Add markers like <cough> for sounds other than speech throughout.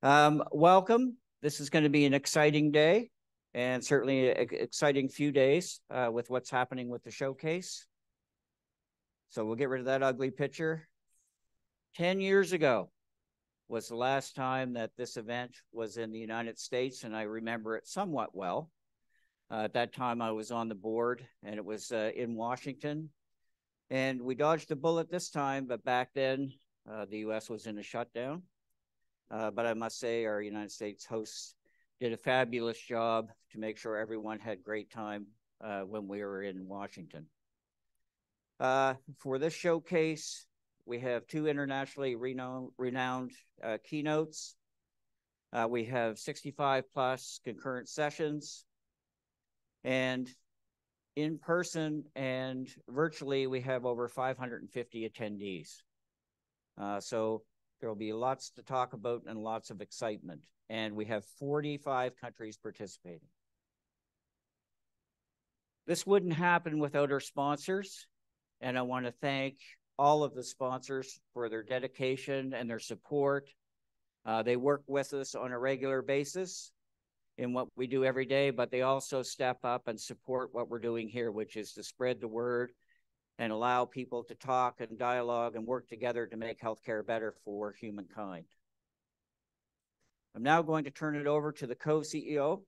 Um, welcome. This is going to be an exciting day and certainly an exciting few days uh, with what's happening with the showcase. So we'll get rid of that ugly picture. 10 years ago was the last time that this event was in the United States, and I remember it somewhat well. Uh, at that time, I was on the board, and it was uh, in Washington. And we dodged a bullet this time, but back then, uh, the U.S. was in a shutdown. Uh, but I must say, our United States hosts did a fabulous job to make sure everyone had great time uh, when we were in Washington. Uh, for this showcase, we have two internationally renowned, renowned uh, keynotes. Uh, we have 65 plus concurrent sessions. And in person and virtually, we have over 550 attendees. Uh, so there will be lots to talk about and lots of excitement. And we have 45 countries participating. This wouldn't happen without our sponsors. And I want to thank all of the sponsors for their dedication and their support. Uh, they work with us on a regular basis in what we do every day, but they also step up and support what we're doing here, which is to spread the word and allow people to talk and dialogue and work together to make healthcare better for humankind. I'm now going to turn it over to the co-CEO,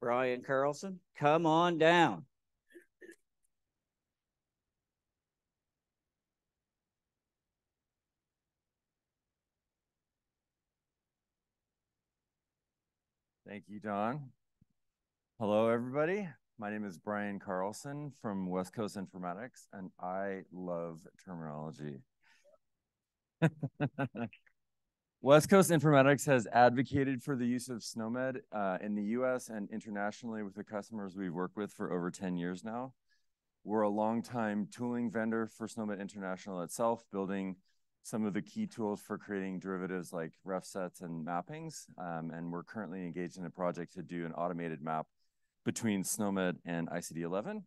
Brian Carlsen. Come on down. Thank you, Don. Hello, everybody. My name is Brian Carlsen from West Coast Informatics, and I love terminology. <laughs> West Coast Informatics has advocated for the use of SNOMED uh, in the US and internationally with the customers we've worked with for over 10 years now. We're a long-time tooling vendor for SNOMED International itself, building some of the key tools for creating derivatives like ref sets and mappings. Um, and we're currently engaged in a project to do an automated map between SNOMED and ICD-11.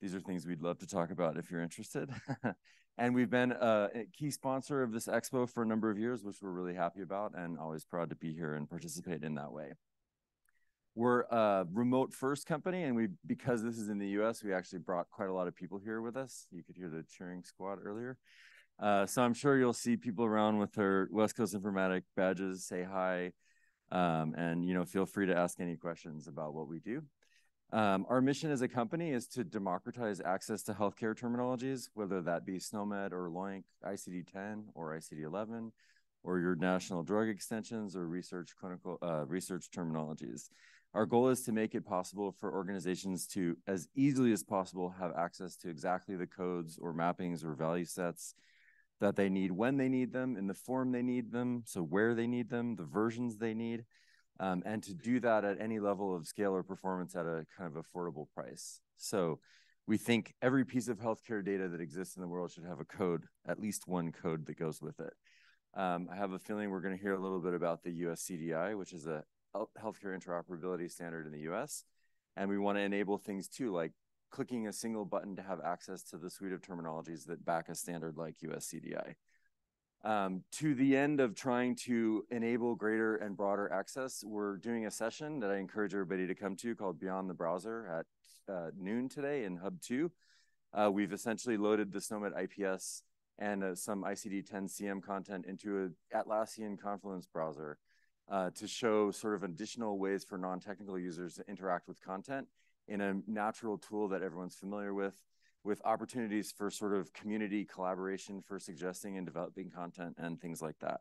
These are things we'd love to talk about if you're interested. <laughs> and we've been a key sponsor of this expo for a number of years, which we're really happy about and always proud to be here and participate in that way. We're a remote first company, and we because this is in the US, we actually brought quite a lot of people here with us. You could hear the cheering squad earlier. Uh, so I'm sure you'll see people around with their West Coast Informatic badges, say hi, um, and you know feel free to ask any questions about what we do. Um, our mission as a company is to democratize access to healthcare terminologies, whether that be SNOMED or LOINC, ICD-10 or ICD-11, or your national drug extensions or research clinical uh, research terminologies. Our goal is to make it possible for organizations to, as easily as possible, have access to exactly the codes or mappings or value sets that they need when they need them, in the form they need them, so where they need them, the versions they need, um, and to do that at any level of scale or performance at a kind of affordable price. So we think every piece of healthcare data that exists in the world should have a code, at least one code that goes with it. Um, I have a feeling we're going to hear a little bit about the US CDI, which is a healthcare interoperability standard in the US. And we want to enable things too, like clicking a single button to have access to the suite of terminologies that back a standard like US CDI um, to the end of trying to enable greater and broader access, we're doing a session that I encourage everybody to come to called Beyond the Browser at uh, noon today in Hub 2. Uh, we've essentially loaded the SNOMED IPS and uh, some ICD-10 CM content into an Atlassian Confluence browser uh, to show sort of additional ways for non-technical users to interact with content in a natural tool that everyone's familiar with with opportunities for sort of community collaboration for suggesting and developing content and things like that.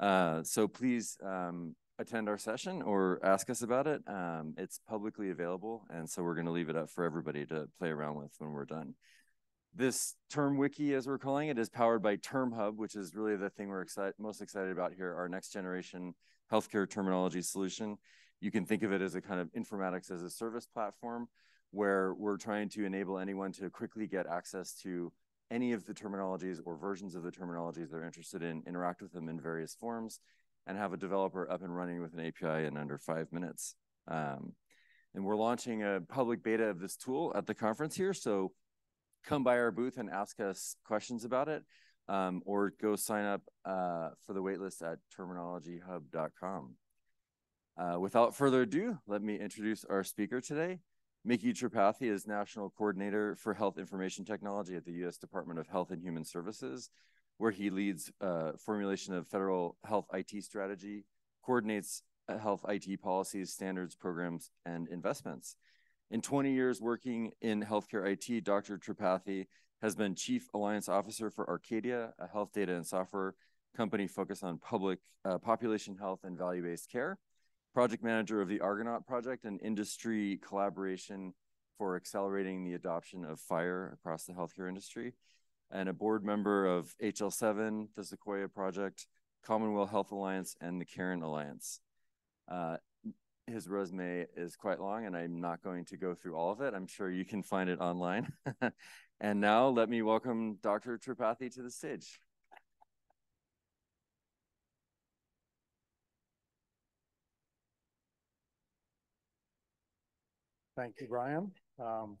Uh, so please um, attend our session or ask us about it. Um, it's publicly available, and so we're going to leave it up for everybody to play around with when we're done. This term wiki, as we're calling it, is powered by Term Hub, which is really the thing we're excited, most excited about here, our next generation healthcare terminology solution. You can think of it as a kind of informatics as a service platform where we're trying to enable anyone to quickly get access to any of the terminologies or versions of the terminologies they're interested in, interact with them in various forms, and have a developer up and running with an API in under five minutes. Um, and we're launching a public beta of this tool at the conference here. So come by our booth and ask us questions about it. um, or go sign up uh, for the waitlist at terminologyhub.com. Uh, without further ado, let me introduce our speaker today. Micky Tripathi is National Coordinator for Health Information Technology at the U.S. Department of Health and Human Services, where he leads uh, formulation of federal health IT strategy, coordinates uh, health IT policies, standards, programs, and investments. In 20 years working in healthcare IT, Dr. Tripathi has been Chief Alliance Officer for Arcadia, a health data and software company focused on public uh, population health and value-based care, project manager of the Argonaut project, an industry collaboration for accelerating the adoption of FHIR across the healthcare industry, and a board member of HL7, the Sequoia Project, CommonWell Health Alliance, and the CARIN Alliance. Uh, his resume is quite long, and I'm not going to go through all of it. I'm sure you can find it online. <laughs> and now let me welcome Dr. Tripathi to the stage. Thank you, Brian. Um,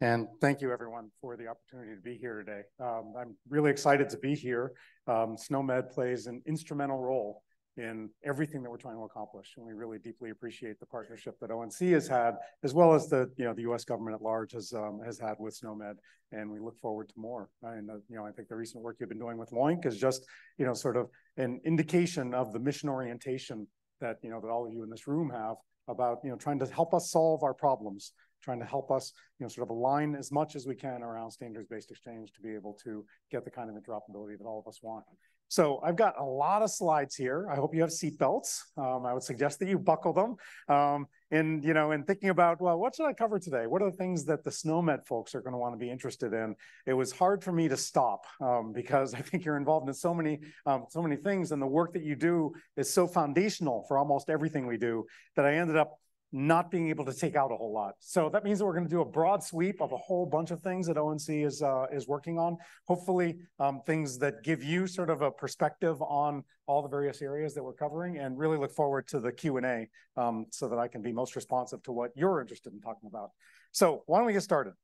and thank you, everyone, for the opportunity to be here today. Um, I'm really excited to be here. Um, SNOMED plays an instrumental role in everything that we're trying to accomplish. And we really deeply appreciate the partnership that ONC has had, as well as the, you know, the US government at large has, um, has had with SNOMED. And we look forward to more. And, uh, you know, I think the recent work you've been doing with LOINC is just, you know, sort of an indication of the mission orientation that, you know, that all of you in this room have about, you know, trying to help us solve our problems, trying to help us, you know, sort of align as much as we can around standards-based exchange to be able to get the kind of interoperability that all of us want. So I've got a lot of slides here. I hope you have seatbelts. Um, I would suggest that you buckle them. Um, and, you know, in thinking about, well, what should I cover today? What are the things that the SNOMED folks are going to want to be interested in? It was hard for me to stop um, because <laughs> I think you're involved in so many, um, so many things. And the work that you do is so foundational for almost everything we do that I ended up not being able to take out a whole lot. So that means that we're going to do a broad sweep of a whole bunch of things that ONC is uh, is working on. Hopefully, um, things that give you sort of a perspective on all the various areas that we're covering, and really look forward to the Q and A um, so that I can be most responsive to what you're interested in talking about. So why don't we get started?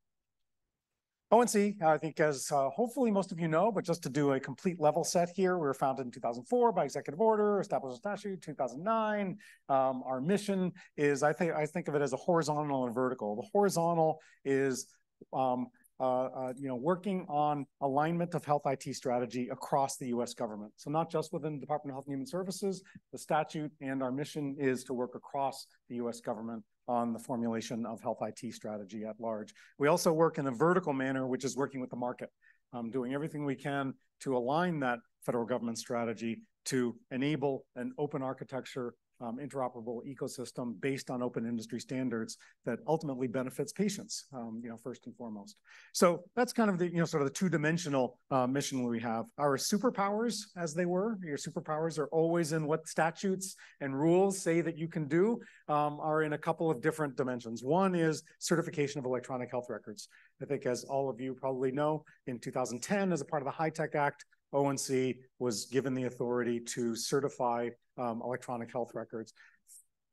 ONC, I think as uh, hopefully most of you know, but just to do a complete level set here, we were founded in 2004 by executive order, established a statute 2009. Um, our mission is, I think, I think of it as a horizontal and vertical. The horizontal is um, uh, uh, you know, working on alignment of health IT strategy across the U.S. government. So not just within the Department of Health and Human Services, the statute and our mission is to work across the U.S. government on the formulation of health IT strategy at large. We also work in a vertical manner, which is working with the market, um, doing everything we can to align that federal government strategy to enable an open architecture um, interoperable ecosystem based on open industry standards that ultimately benefits patients, um, you know, first and foremost. So that's kind of the, you know, sort of the two-dimensional uh, mission we have. Our superpowers, as they were, your superpowers are always in what statutes and rules say that you can do, um, are in a couple of different dimensions. One is certification of electronic health records. I think as all of you probably know, in 2010, as a part of the HITECH Act, ONC was given the authority to certify um, electronic health records.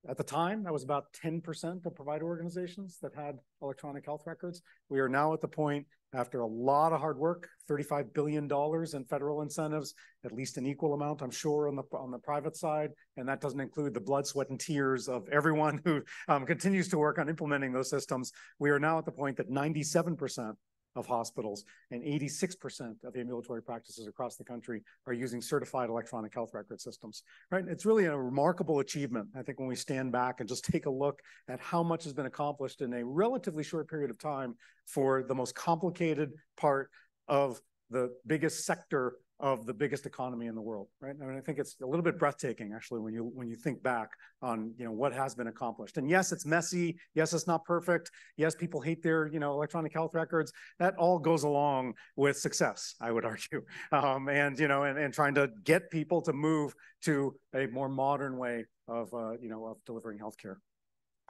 At the time, that was about 10% of provider organizations that had electronic health records. We are now at the point, after a lot of hard work, $35 billion in federal incentives, at least an equal amount, I'm sure, on the, on the private side. And that doesn't include the blood, sweat, and tears of everyone who um, continues to work on implementing those systems. We are now at the point that 97% of hospitals and 86% of the ambulatory practices across the country are using certified electronic health record systems, right? It's really a remarkable achievement. I think when we stand back and just take a look at how much has been accomplished in a relatively short period of time for the most complicated part of the biggest sector of the biggest economy in the world, right? I mean, I think it's a little bit breathtaking actually when you when you think back on you know what has been accomplished. And yes, it's messy. Yes, it's not perfect. Yes, people hate their you know electronic health records. That all goes along with success, I would argue. <laughs> Um, and you know, and, and trying to get people to move to a more modern way of uh, you know of delivering healthcare.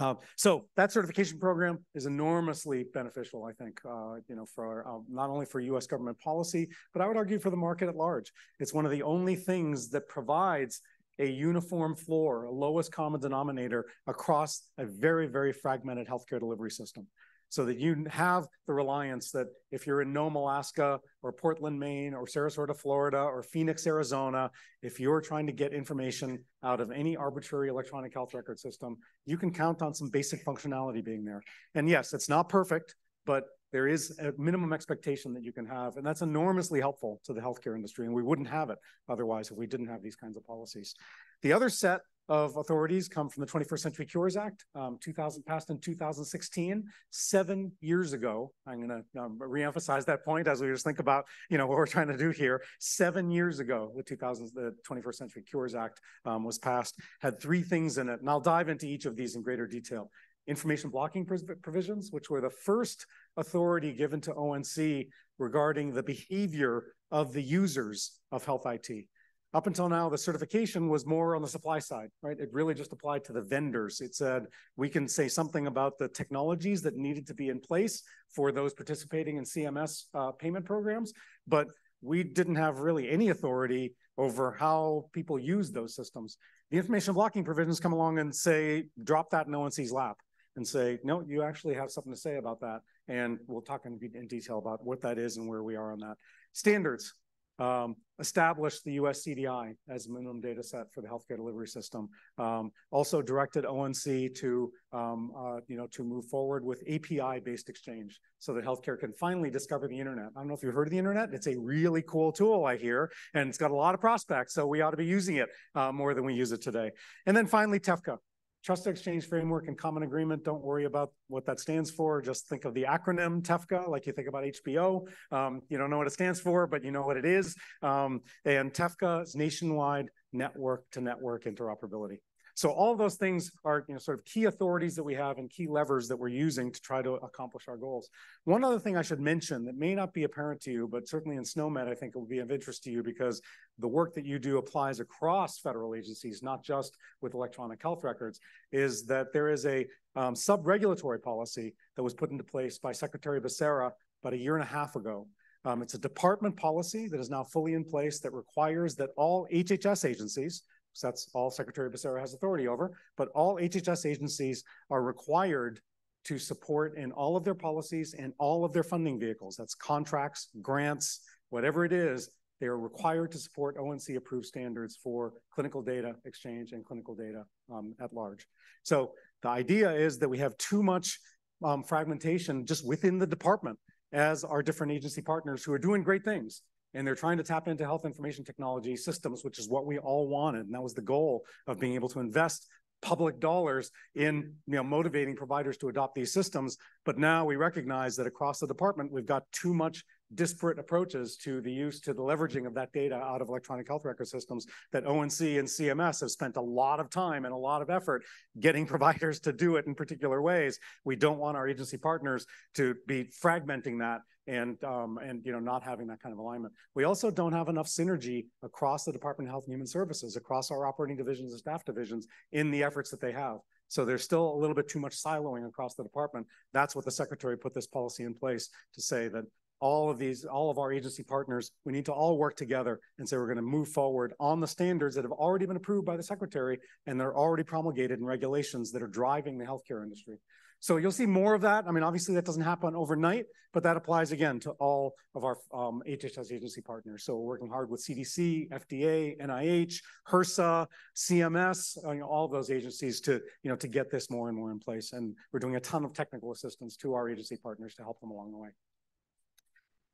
Uh, so that certification program is enormously beneficial, I think, uh, you know, for uh, not only for U.S. government policy, but I would argue for the market at large. It's one of the only things that provides a uniform floor, a lowest common denominator across a very, very fragmented healthcare delivery system. So that you have the reliance that if you're in Nome, Alaska, or Portland, Maine, or Sarasota, Florida, or Phoenix, Arizona, if you're trying to get information out of any arbitrary electronic health record system, you can count on some basic functionality being there. And yes, it's not perfect, but there is a minimum expectation that you can have, and that's enormously helpful to the healthcare industry, and we wouldn't have it otherwise if we didn't have these kinds of policies. The other set of authorities come from the 21st Century Cures Act, um, 2000 passed in 2016, seven years ago. I'm going to um, reemphasize that point as we just think about you know what we're trying to do here. Seven years ago, the 2000 the 21st Century Cures Act um, was passed, had three things in it, and I'll dive into each of these in greater detail information blocking provisions, which were the first authority given to ONC regarding the behavior of the users of health IT. Up until now, the certification was more on the supply side, right? It really just applied to the vendors. It said we can say something about the technologies that needed to be in place for those participating in CMS uh, payment programs, but we didn't have really any authority over how people use those systems. The information blocking provisions come along and say, drop that in ONC's lap and say, no, you actually have something to say about that. And we'll talk in, in detail about what that is and where we are on that. Standards. Um, established the US CDI as a minimum data set for the healthcare delivery system. Um, also directed ONC to, um, uh, you know, to move forward with API-based exchange so that healthcare can finally discover the internet. I don't know if you've heard of the internet. It's a really cool tool, I hear, and it's got a lot of prospects, so we ought to be using it uh, more than we use it today. And then finally, TEFCA, Trust Exchange Framework and Common Agreement, don't worry about what that stands for. Just think of the acronym TEFCA, like you think about HBO. Um, you don't know what it stands for, but you know what it is. Um, and TEFCA is nationwide network to network interoperability. So all those things are you know, sort of key authorities that we have and key levers that we're using to try to accomplish our goals. One other thing I should mention that may not be apparent to you, but certainly in SNOMED, I think it will be of interest to you because the work that you do applies across federal agencies, not just with electronic health records, is that there is a um, sub-regulatory policy that was put into place by Secretary Becerra about a year and a half ago um, it's a department policy that is now fully in place that requires that all HHS agencies, so that's all Secretary Becerra has authority over, but all HHS agencies are required to support in all of their policies and all of their funding vehicles. That's contracts, grants, whatever it is, they are required to support ONC approved standards for clinical data exchange and clinical data um, at large. So the idea is that we have too much um, fragmentation just within the department as our different agency partners who are doing great things and they're trying to tap into health information technology systems, which is what we all wanted. And that was the goal of being able to invest public dollars in you know, motivating providers to adopt these systems. But now we recognize that across the department, we've got too much disparate approaches to the use to the leveraging of that data out of electronic health record systems that ONC and CMS have spent a lot of time and a lot of effort getting <laughs> providers to do it in particular ways. We don't want our agency partners to be fragmenting that and um, and you know not having that kind of alignment. We also don't have enough synergy across the Department of Health and Human Services, across our operating divisions and staff divisions in the efforts that they have. So there's still a little bit too much siloing across the department. That's what the secretary put this policy in place to say that all of these, all of our agency partners, we need to all work together and say we're going to move forward on the standards that have already been approved by the secretary and they're already promulgated in regulations that are driving the healthcare industry. So you'll see more of that. I mean, obviously that doesn't happen overnight, but that applies again to all of our um, HHS agency partners. So we're working hard with CDC, FDA, NIH, HRSA, CMS, you know, all of those agencies to, you know, to get this more and more in place. And we're doing a ton of technical assistance to our agency partners to help them along the way.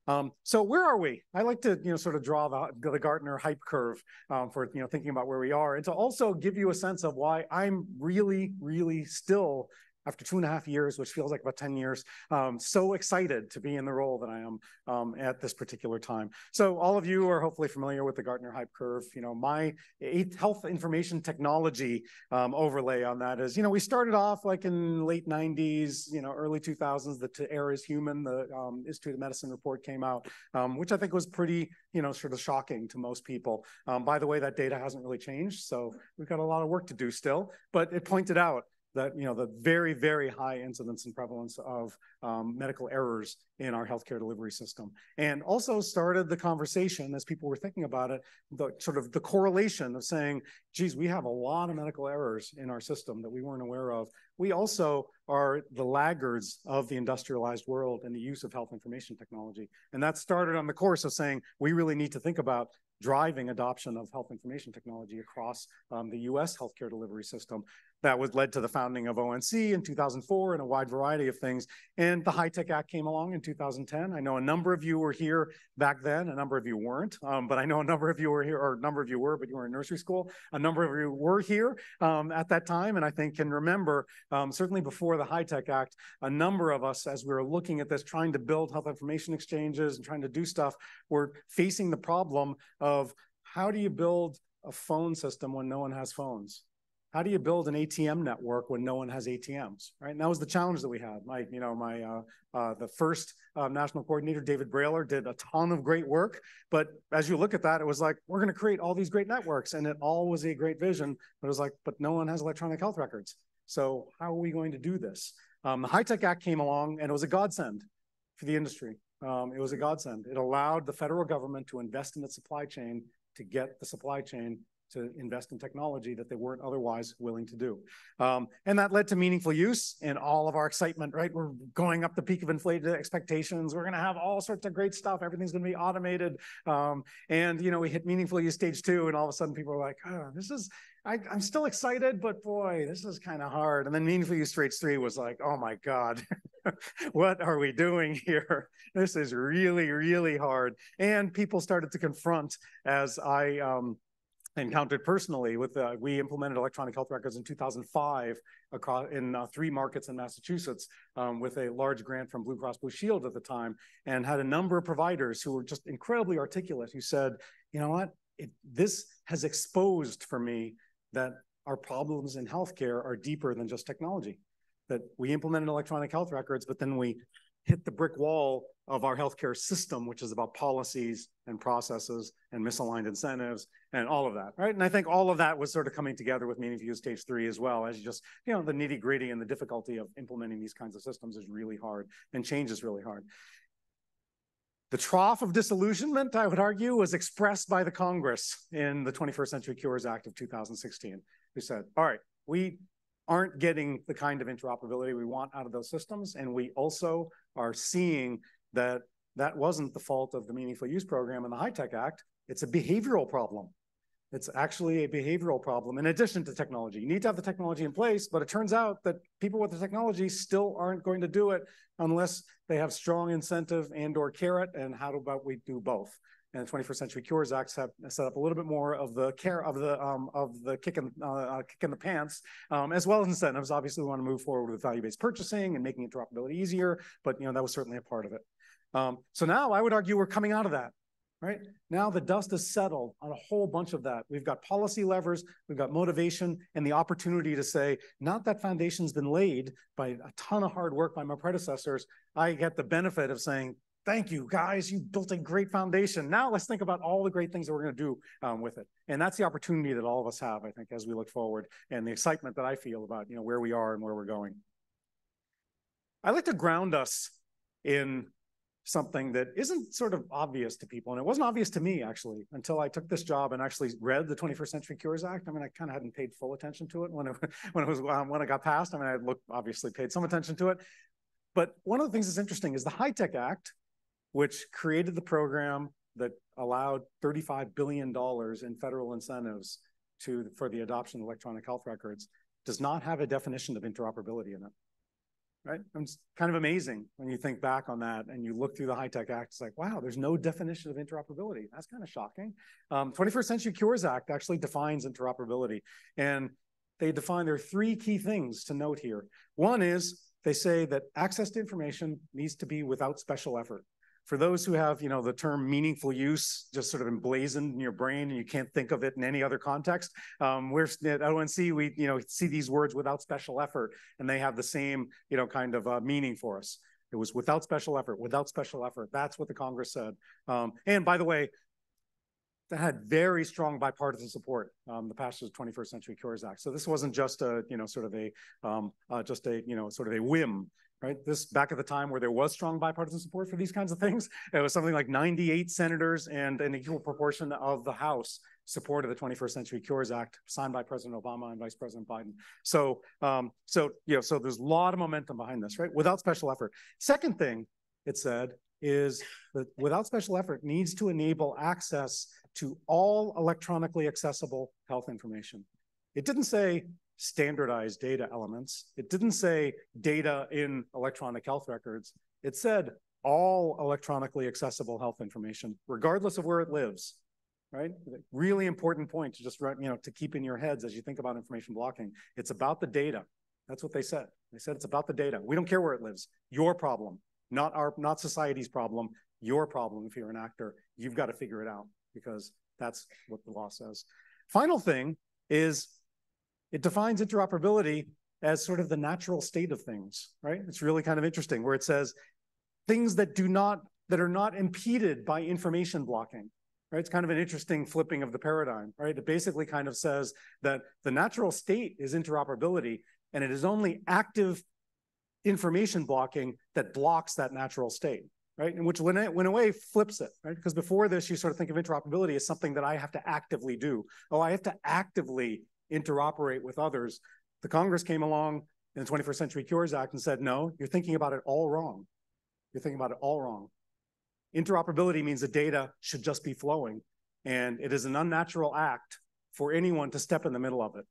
Um, so where are we? I like to, you know, sort of draw the, the Gartner hype curve um, for, you know, thinking about where we are and to also give you a sense of why I'm really, really still after two and a half years, which feels like about 10 years, um, so excited to be in the role that I am um, at this particular time. So all of you are hopefully familiar with the Gartner Hype Curve. You know, my health information technology um, overlay on that is, you know, we started off like in late 90s, you know, early 2000s, the Era is Human, the um, Institute of Medicine report came out, um, which I think was pretty, you know, sort of shocking to most people. Um, by the way, that data hasn't really changed, so we've got a lot of work to do still, but it pointed out that, you know, the very, very high incidence and prevalence of um, medical errors in our healthcare delivery system. And also started the conversation as people were thinking about it, the sort of the correlation of saying, geez, we have a lot of medical errors in our system that we weren't aware of. We also are the laggards of the industrialized world and the use of health information technology. And that started on the course of saying, we really need to think about driving adoption of health information technology across um, the US healthcare delivery system. That was led to the founding of ONC in 2004 and a wide variety of things. And the HITECH Act came along in 2010. I know a number of you were here back then, a number of you weren't, um, but I know a number of you were here, or a number of you were, but you were in nursery school. A number of you were here um, at that time, and I think can remember, um, certainly before the HITECH Act, a number of us, as we were looking at this, trying to build health information exchanges and trying to do stuff, were facing the problem of how do you build a phone system when no one has phones? How do you build an ATM network when no one has ATMs, right? And that was the challenge that we had. My, you know, my, uh, uh, the first uh, national coordinator, David Brailer, did a ton of great work. But as you look at that, it was like, we're going to create all these great networks. And it all was a great vision. But it was like, but no one has electronic health records. So how are we going to do this? Um, the HITECH Act came along and it was a godsend for the industry. Um, it was a godsend. It allowed the federal government to invest in its supply chain to get the supply chain to invest in technology that they weren't otherwise willing to do. Um, and that led to meaningful use and all of our excitement, right? We're going up the peak of inflated expectations. We're going to have all sorts of great stuff. Everything's going to be automated. Um, and, you know, we hit meaningful use stage two and all of a sudden people are like, oh, this is, I, am still excited, but boy, this is kind of hard. And then meaningful use stage three was like, oh my God, <laughs> what are we doing here? This is really, really hard. And people started to confront as I, um, encountered personally with uh, we implemented electronic health records in 2005 across in uh, three markets in Massachusetts um, with a large grant from Blue Cross Blue Shield at the time and had a number of providers who were just incredibly articulate who said you know what? It, this has exposed for me that our problems in healthcare are deeper than just technology that we implemented electronic health records but then we hit the brick wall of our healthcare system, which is about policies and processes and misaligned incentives and all of that, right? And I think all of that was sort of coming together with Meaningful Use Stage 3 as well, as just, you know, the nitty gritty and the difficulty of implementing these kinds of systems is really hard and change is really hard. The trough of disillusionment, I would argue, was expressed by the Congress in the 21st Century Cures Act of 2016, who said, all right, we aren't getting the kind of interoperability we want out of those systems. And we also are seeing that that wasn't the fault of the Meaningful Use Program and the HITECH Act. It's a behavioral problem. It's actually a behavioral problem in addition to technology. You need to have the technology in place, but it turns out that people with the technology still aren't going to do it unless they have strong incentive and or carrot. And how about we do both? and the 21st Century Cures have set up a little bit more of the care of the um, of the kick in uh, uh, kick in the pants, um, as well as incentives. Obviously, we want to move forward with value-based purchasing and making interoperability easier, but you know that was certainly a part of it. Um, so now I would argue we're coming out of that. Right now, the dust has settled on a whole bunch of that. We've got policy levers, we've got motivation, and the opportunity to say, not that foundation's been laid by a ton of hard work by my predecessors. I get the benefit of saying, thank you guys you built a great foundation now let's think about all the great things that we're going to do um, with it and that's the opportunity that all of us have i think as we look forward and the excitement that i feel about you know where we are and where we're going i like to ground us in something that isn't sort of obvious to people. And it wasn't obvious to me actually until i took this job and actually read the 21st century cures act. I mean i kind of hadn't paid full attention to it when it <laughs> when it was um, when it got passed. I mean i looked obviously paid some attention to it. But one of the things that's interesting is the HITECH Act which created the program that allowed $35 billion in federal incentives to for the adoption of electronic health records, does not have a definition of interoperability in it. Right? It's kind of amazing when you think back on that and you look through the HITECH Act. It's like, wow, there's no definition of interoperability. That's kind of shocking. Um, 21st Century Cures Act actually defines interoperability. And they define there are three key things to note here. One is they say that access to information needs to be without special effort for those who have, you know, the term meaningful use just sort of emblazoned in your brain and you can't think of it in any other context, um, we're at ONC, we, you know, see these words without special effort and they have the same, you know, kind of uh, meaning for us. It was without special effort, without special effort. That's what the Congress said. Um, and by the way, that had very strong bipartisan support, um, the passage of the 21st Century Cures Act. So this wasn't just a, you know, sort of a, um, uh, just a, you know, sort of a whim, right? This back at the time where there was strong bipartisan support for these kinds of things, it was something like 98 senators and an equal proportion of the House supported the 21st Century Cures Act signed by President Obama and Vice President Biden. So, um, so, you know, so there's a lot of momentum behind this, right? Without special effort. Second thing it said is that without special effort needs to enable access to all electronically accessible health information. It didn't say standardized data elements. It didn't say data in electronic health records. It said all electronically accessible health information, regardless of where it lives, right? Really important point to just, you know, to keep in your heads as you think about information blocking. It's about the data. That's what they said. They said it's about the data. We don't care where it lives. Your problem, not our, not society's problem. Your problem. If you're an actor, you've got to figure it out because that's what the law says. Final thing is it defines interoperability as sort of the natural state of things, right? It's really kind of interesting where it says things that do not, that are not impeded by information blocking, right? It's kind of an interesting flipping of the paradigm, right? It basically kind of says that the natural state is interoperability and it is only active information blocking that blocks that natural state right? And which when it went away flips it, right? Because before this, you sort of think of interoperability as something that I have to actively do. Oh, I have to actively interoperate with others. The Congress came along in the 21st Century Cures Act and said, no, you're thinking about it all wrong. You're thinking about it all wrong. Interoperability means the data should just be flowing. And it is an unnatural act for anyone to step in the middle of it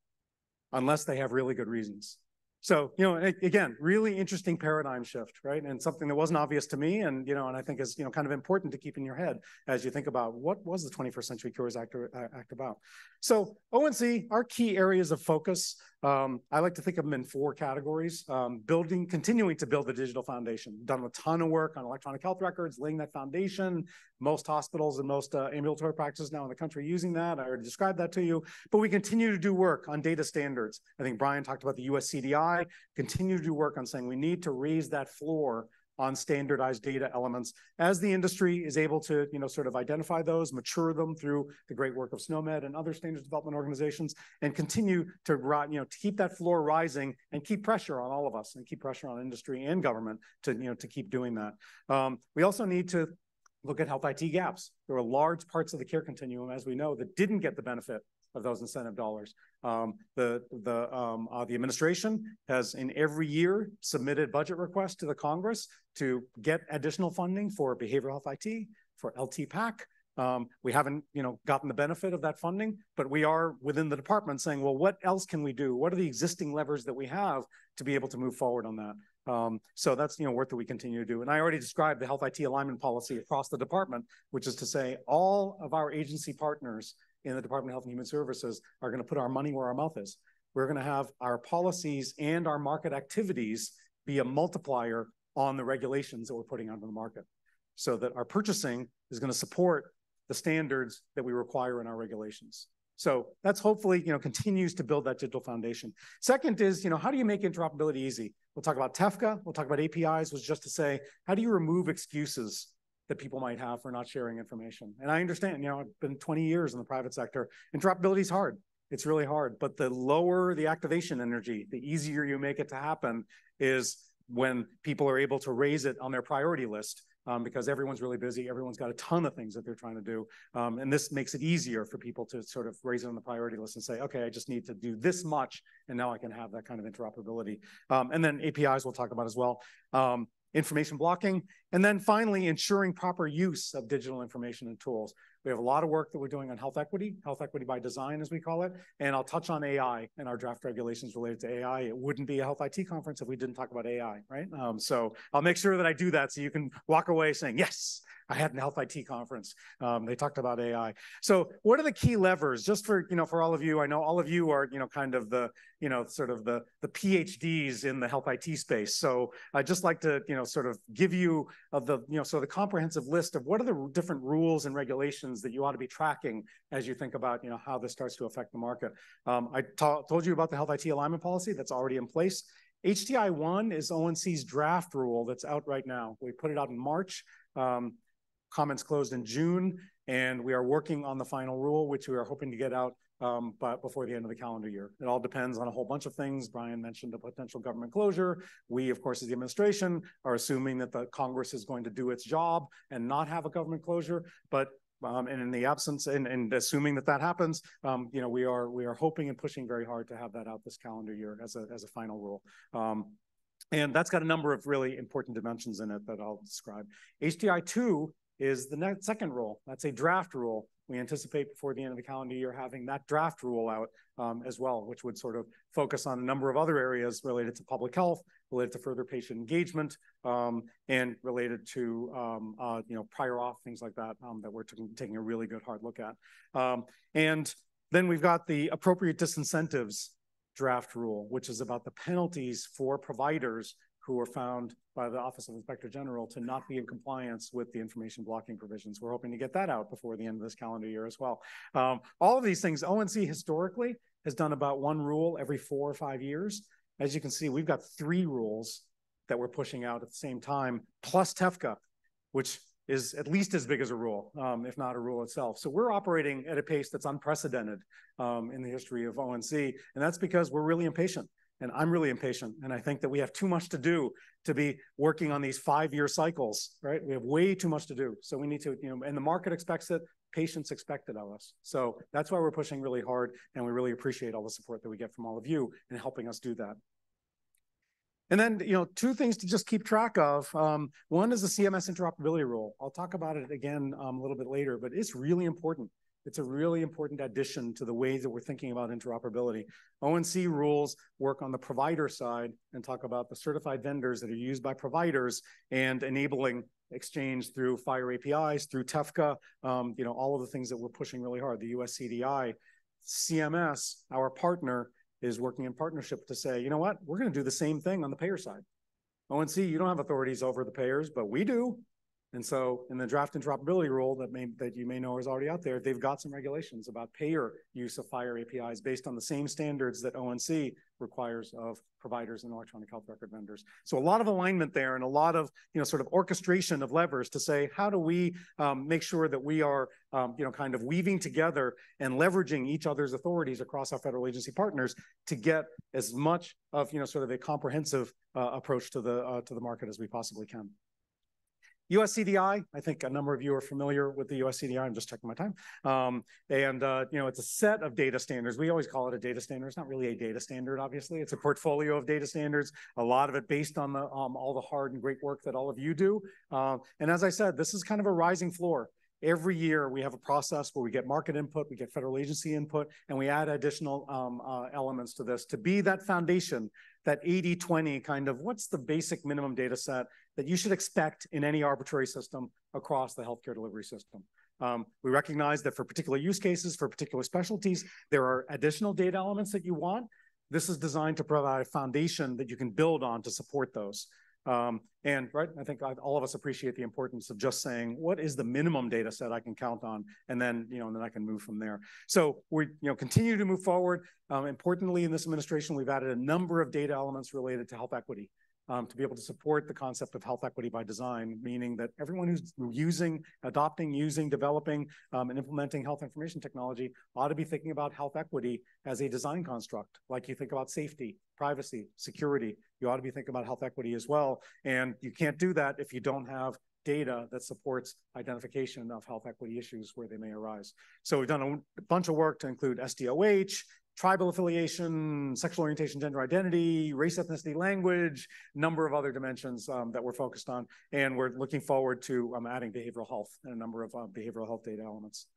unless they have really good reasons. So, you know, again, really interesting paradigm shift, right? And something that wasn't obvious to me and, you know, and I think is, you know, kind of important to keep in your head as you think about what was the 21st Century Cures Act, uh, Act about. So ONC, our key areas of focus, um, I like to think of them in four categories. Um, building, continuing to build the digital foundation. Done a ton of work on electronic health records, laying that foundation. Most hospitals and most uh, ambulatory practices now in the country using that. I already described that to you. But we continue to do work on data standards. I think Brian talked about the US CDI. Continue to do work on saying we need to raise that floor on standardized data elements as the industry is able to, you know, sort of identify those, mature them through the great work of SNOMED and other standards development organizations, and continue to, you know, to keep that floor rising and keep pressure on all of us and keep pressure on industry and government to, you know, to keep doing that. Um, we also need to look at health IT gaps. There are large parts of the care continuum, as we know, that didn't get the benefit of those incentive dollars. Um, the the um, uh, the administration has in every year submitted budget requests to the Congress to get additional funding for behavioral health IT, for LTPAC. Um, we haven't, you know, gotten the benefit of that funding, but we are within the department saying, well, what else can we do? What are the existing levers that we have to be able to move forward on that? Um, so that's you know work that we continue to do. And I already described the health IT alignment policy across the department, which is to say all of our agency partners in the Department of Health and Human Services are going to put our money where our mouth is. We're going to have our policies and our market activities be a multiplier on the regulations that we're putting onto the market so that our purchasing is going to support the standards that we require in our regulations. So that's hopefully, you know, continues to build that digital foundation. Second is, you know, how do you make interoperability easy? We'll talk about TEFCA, we'll talk about APIs, was just to say, how do you remove excuses that people might have for not sharing information. And I understand, you know, I've been 20 years in the private sector. Interoperability is hard. It's really hard. But the lower the activation energy, the easier you make it to happen is when people are able to raise it on their priority list um, because everyone's really busy. Everyone's got a ton of things that they're trying to do. Um, and this makes it easier for people to sort of raise it on the priority list and say, okay, I just need to do this much, and now I can have that kind of interoperability. Um, and then APIs we'll talk about as well. Information blocking, and then finally ensuring proper use of digital information and tools. We have a lot of work that we're doing on health equity, health equity by design, as we call it. And I'll touch on AI and our draft regulations related to AI. It wouldn't be a health IT conference if we didn't talk about AI, right? Um, so I'll make sure that I do that so you can walk away saying, yes, I had an health IT conference. Um, they talked about AI. So what are the key levers? Just for, you know, for all of you, I know all of you are, you know, kind of the, you know, sort of the, the PhDs in the health IT space. So I'd just like to, you know, sort of give you of the, you know, so the comprehensive list of what are the different rules and regulations that you ought to be tracking as you think about, you know, how this starts to affect the market. Um, I told you about the health IT alignment policy that's already in place. HTI 1 is ONC's draft rule that's out right now. We put it out in March. Um, comments closed in June. and we are working on the final rule, which we are hoping to get out um, but before the end of the calendar year. It all depends on a whole bunch of things. Brian mentioned a potential government closure. We, of course, as the administration, are assuming that the Congress is going to do its job and not have a government closure. But um, and in the absence and, and assuming that that happens, um, you know, we are we are hoping and pushing very hard to have that out this calendar year as a as a final rule. Um, and that's got a number of really important dimensions in it that I'll describe. HTI 2 is the next, second rule. That's a draft rule. We anticipate before the end of the calendar year having that draft rule out um, as well, which would sort of focus on a number of other areas related to public health, related to further patient engagement, um, and related to um, uh, you know prior auth things like that um, that we're taking a really good hard look at. Um, and then we've got the appropriate disincentives draft rule, which is about the penalties for providers who were found by the Office of Inspector General to not be in compliance with the information blocking provisions. We're hoping to get that out before the end of this calendar year as well. Um, all of these things, ONC historically has done about one rule every four or five years. As you can see, we've got three rules that we're pushing out at the same time, plus TEFCA, which is at least as big as a rule, um, if not a rule itself. So we're operating at a pace that's unprecedented um, in the history of ONC, and that's because we're really impatient. And I'm really impatient. And I think that we have too much to do to be working on these five year cycles, right? We have way too much to do. So we need to, you know, and the market expects it, patients expect it of us. So that's why we're pushing really hard. And we really appreciate all the support that we get from all of you in helping us do that. And then, you know, two things to just keep track of. Um, one is the CMS interoperability rule. I'll talk about it again um, a little bit later, but it's really important. It's a really important addition to the way that we're thinking about interoperability. ONC rules work on the provider side and talk about the certified vendors that are used by providers and enabling exchange through FHIR APIs, through TEFCA, um, you know, all of the things that we're pushing really hard, the US CDI. CMS, our partner, is working in partnership to say, you know what, we're going to do the same thing on the payer side. ONC, you don't have authorities over the payers, but we do. And so in the draft interoperability rule that may that you may know is already out there, they've got some regulations about payer use of FHIR APIs based on the same standards that ONC requires of providers and electronic health record vendors. So a lot of alignment there and a lot of you know sort of orchestration of levers to say how do we um, make sure that we are um, you know kind of weaving together and leveraging each other's authorities across our federal agency partners to get as much of you know sort of a comprehensive uh, approach to the uh, to the market as we possibly can. USCDI, I think a number of you are familiar with the USCDI. I'm just checking my time. Um, and, uh, you know, it's a set of data standards. We always call it a data standard. It's not really a data standard, obviously. It's a portfolio of data standards, a lot of it based on the um, all the hard and great work that all of you do. Uh, and as I said, this is kind of a rising floor. Every year we have a process where we get market input, we get federal agency input, and we add additional um, uh, elements to this to be that foundation, that 80-20 kind of what's the basic minimum data set that you should expect in any arbitrary system across the healthcare delivery system. Um, we recognize that for particular use cases, for particular specialties, there are additional data elements that you want. This is designed to provide a foundation that you can build on to support those. Um, and right, I think all of us appreciate the importance of just saying, what is the minimum data set I can count on? And then, you know, and then I can move from there. So we, you know, continue to move forward. Um, importantly, in this administration, we've added a number of data elements related to health equity um, to be able to support the concept of health equity by design, meaning that everyone who's using, adopting, using, developing, um, and implementing health information technology ought to be thinking about health equity as a design construct, like you think about safety, privacy, security. You ought to be thinking about health equity as well. And you can't do that if you don't have data that supports identification of health equity issues where they may arise. So we've done a bunch of work to include SDOH, tribal affiliation, sexual orientation, gender identity, race, ethnicity, language, number of other dimensions um, that we're focused on. And we're looking forward to um, adding behavioral health and a number of uh, behavioral health data elements.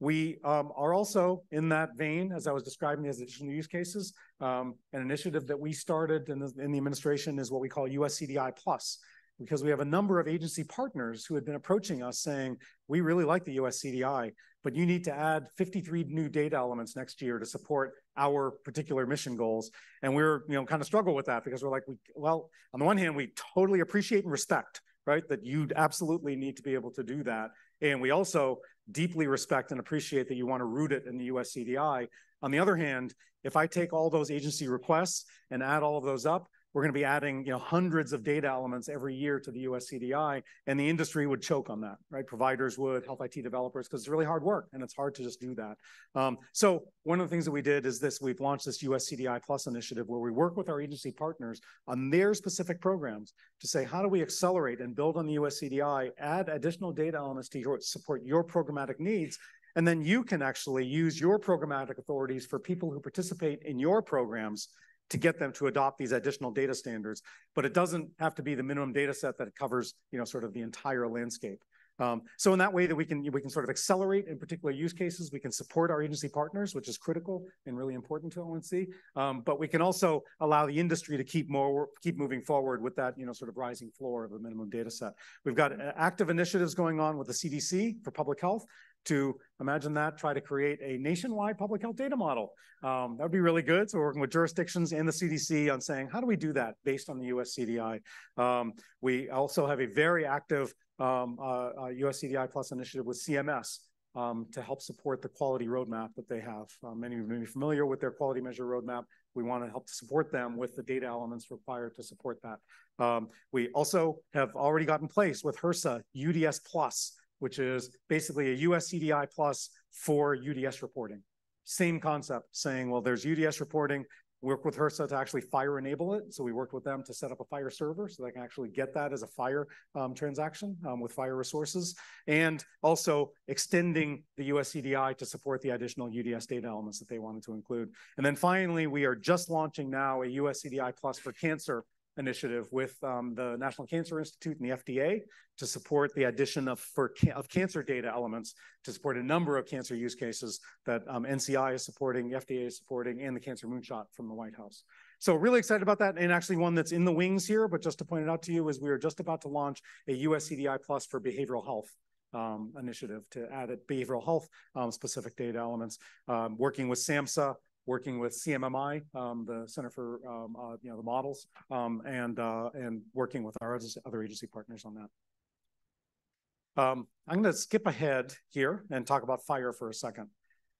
We um, are also in that vein, as I was describing as additional use cases, um, an initiative that we started in the, in the administration is what we call USCDI Plus, because we have a number of agency partners who had been approaching us saying, we really like the USCDI, but you need to add 53 new data elements next year to support our particular mission goals. And we're, you know, kind of struggle with that because we're like, we, well, on the one hand, we totally appreciate and respect, right, that you'd absolutely need to be able to do that. And we also deeply respect and appreciate that you want to root it in the US CDI. On the other hand, if I take all those agency requests and add all of those up, we're going to be adding, you know, hundreds of data elements every year to the US CDI, and the industry would choke on that, right? Providers would, health IT developers, because it's really hard work and it's hard to just do that. Um, so one of the things that we did is this, we've launched this US CDI Plus initiative where we work with our agency partners on their specific programs to say, how do we accelerate and build on the US CDI, add additional data elements to your, support your programmatic needs, and then you can actually use your programmatic authorities for people who participate in your programs to get them to adopt these additional data standards. But it doesn't have to be the minimum data set that covers, you know, sort of the entire landscape. Um, so in that way that we can we can sort of accelerate in particular use cases, we can support our agency partners, which is critical and really important to ONC. Um, but we can also allow the industry to keep more keep moving forward with that you know sort of rising floor of a minimum data set. We've got uh, active initiatives going on with the CDC for public health to imagine that, try to create a nationwide public health data model. Um, that would be really good. So we're working with jurisdictions and the CDC on saying, how do we do that based on the USCDI? Um, we also have a very active um, uh, uh, USCDI Plus initiative with CMS um, to help support the quality roadmap that they have. Uh, many of you may be familiar with their quality measure roadmap. We want to help support them with the data elements required to support that. Um, we also have already got in place with HRSA UDS Plus, which is basically a USCDI plus for UDS reporting. Same concept, saying, well, there's UDS reporting, work with HRSA to actually FHIR enable it. So we worked with them to set up a FHIR server so they can actually get that as a FHIR um, transaction um, with FHIR resources. And also extending the USCDI to support the additional UDS data elements that they wanted to include. And then finally, we are just launching now a USCDI plus for cancer initiative with um, the National Cancer Institute and the FDA to support the addition of for ca of cancer data elements to support a number of cancer use cases that um, NCI is supporting, FDA is supporting, and the Cancer Moonshot from the White House. So really excited about that, and actually one that's in the wings here. But just to point it out to you, is we are just about to launch a USCDI Plus for behavioral health. Um, initiative to add behavioral health um, specific data elements, um, working with SAMHSA, working with CMMI, um, the Center for um, uh, you know the models, um, and uh, and working with our other agency partners on that. Um, I'm going to skip ahead here and talk about FHIR for a second.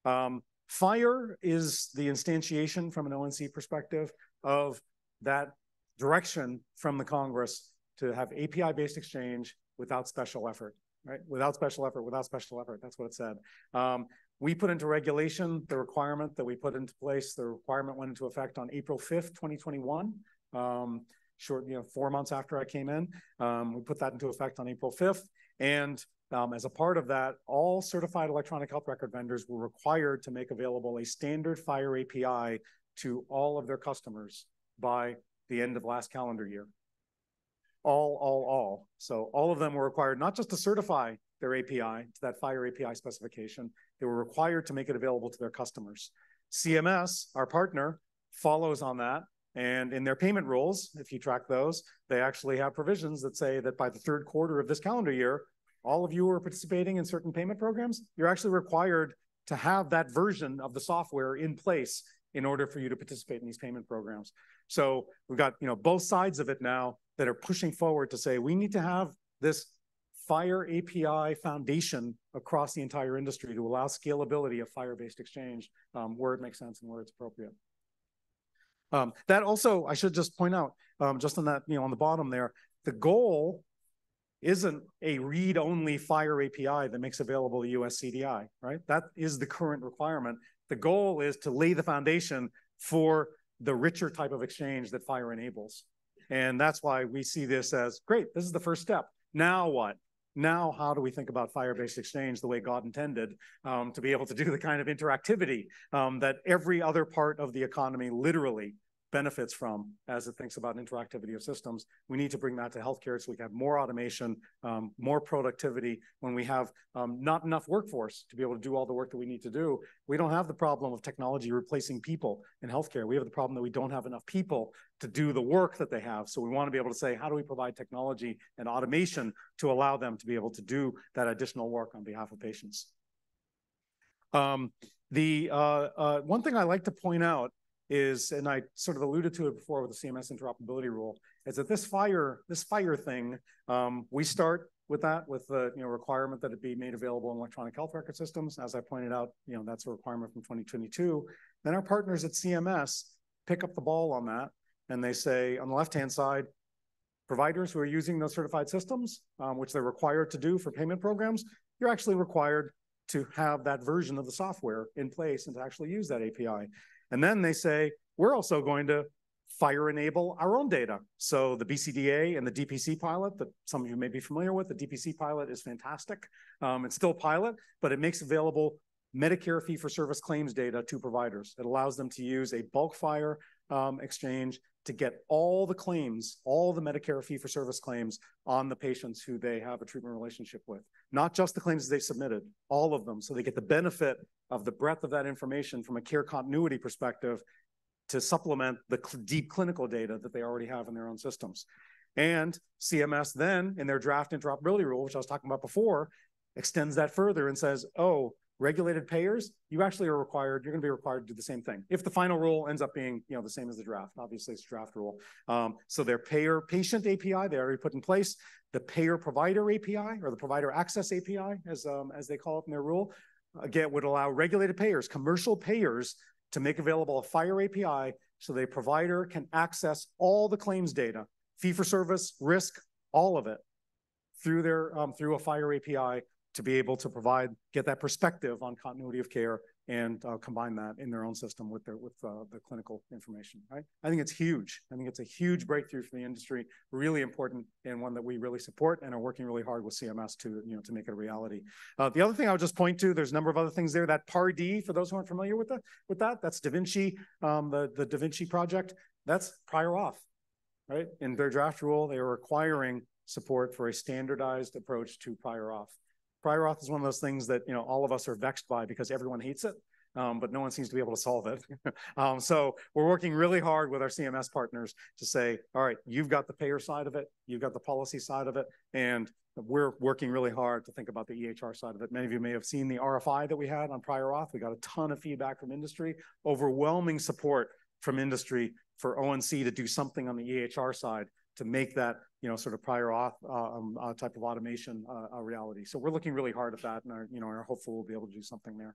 Um, FHIR is the instantiation from an ONC perspective of that direction from the Congress to have API-based exchange without special effort right? Without special effort, without special effort. That's what it said. Um, we put into regulation the requirement that we put into place. The requirement went into effect on April 5th, 2021. Um, short, you know, four months after I came in. Um, we put that into effect on April 5th. And um, as a part of that, all certified electronic health record vendors were required to make available a standard FHIR API to all of their customers by the end of last calendar year. All, all, all. So all of them were required not just to certify their API to that FHIR API specification, they were required to make it available to their customers. CMS, our partner, follows on that. And in their payment rules, if you track those, they actually have provisions that say that by the third quarter of this calendar year, all of you who are participating in certain payment programs, you're actually required to have that version of the software in place in order for you to participate in these payment programs. So we've got you know both sides of it now that are pushing forward to say we need to have this FHIR API foundation across the entire industry to allow scalability of FHIR-based exchange um, where it makes sense and where it's appropriate. Um, that also, I should just point out, um, just on that, you know, on the bottom there, the goal isn't a read-only FHIR API that makes available the USCDI, right? That is the current requirement. The goal is to lay the foundation for the richer type of exchange that FHIR enables. And that's why we see this as, great, this is the first step. Now what? Now, how do we think about FHIR-based exchange the way God intended um, to be able to do the kind of interactivity um, that every other part of the economy literally benefits from as it thinks about interactivity of systems. We need to bring that to healthcare so we have more automation, um, more productivity when we have um, not enough workforce to be able to do all the work that we need to do. We don't have the problem of technology replacing people in healthcare. We have the problem that we don't have enough people to do the work that they have. So we want to be able to say, how do we provide technology and automation to allow them to be able to do that additional work on behalf of patients? Um, the uh, uh, one thing I like to point out is, and I sort of alluded to it before with the CMS interoperability rule, is that this FHIR, this FHIR thing, um, we start with that, with the you know requirement that it be made available in electronic health record systems. As I pointed out, you know that's a requirement from 2022. Then our partners at CMS pick up the ball on that and they say on the left-hand side, providers who are using those certified systems, um, which they're required to do for payment programs, you're actually required to have that version of the software in place and to actually use that API. And then they say, we're also going to FHIR enable our own data. So the BCDA and the DPC pilot that some of you may be familiar with, the DPC pilot is fantastic. Um, it's still pilot, but it makes available Medicare fee-for-service claims data to providers. It allows them to use a bulk FHIR um, exchange to get all the claims, all the Medicare fee-for-service claims on the patients who they have a treatment relationship with. Not just the claims they submitted, all of them. So they get the benefit of the breadth of that information from a care continuity perspective to supplement the cl deep clinical data that they already have in their own systems. And CMS then, in their draft interoperability rule, which I was talking about before, extends that further and says, oh, regulated payers, you actually are required, you're going to be required to do the same thing. If the final rule ends up being, you know, the same as the draft, obviously it's draft rule. Um, so their payer patient API, they already put in place. The payer provider API or the provider access API, as, um, as they call it in their rule, again, would allow regulated payers, commercial payers to make available a FHIR API so the provider can access all the claims data, fee for service, risk, all of it through their um, through a FHIR API to be able to provide get that perspective on continuity of care and uh, combine that in their own system with their with uh, the clinical information. Right? I think it's huge. I think it's a huge breakthrough for the industry, really important, and one that we really support and are working really hard with CMS to you know to make it a reality. Uh, the other thing I'll just point to, there's a number of other things there. That PAR-D, for those who aren't familiar with the with that, that's Da Vinci, um, the the Da Vinci project. That's prior auth, right? In their draft rule, they are requiring support for a standardized approach to prior auth. Prior auth is one of those things that you know all of us are vexed by because everyone hates it, um, but no one seems to be able to solve it. <laughs> um, so we're working really hard with our CMS partners to say, all right, you've got the payer side of it, you've got the policy side of it, and we're working really hard to think about the EHR side of it. Many of you may have seen the RFI that we had on prior auth. We got a ton of feedback from industry, overwhelming support from industry for ONC to do something on the EHR side to make that you know sort of prior auth uh, um, uh, type of automation uh, a reality. So we're looking really hard at that, and are you know are hopeful we'll be able to do something there.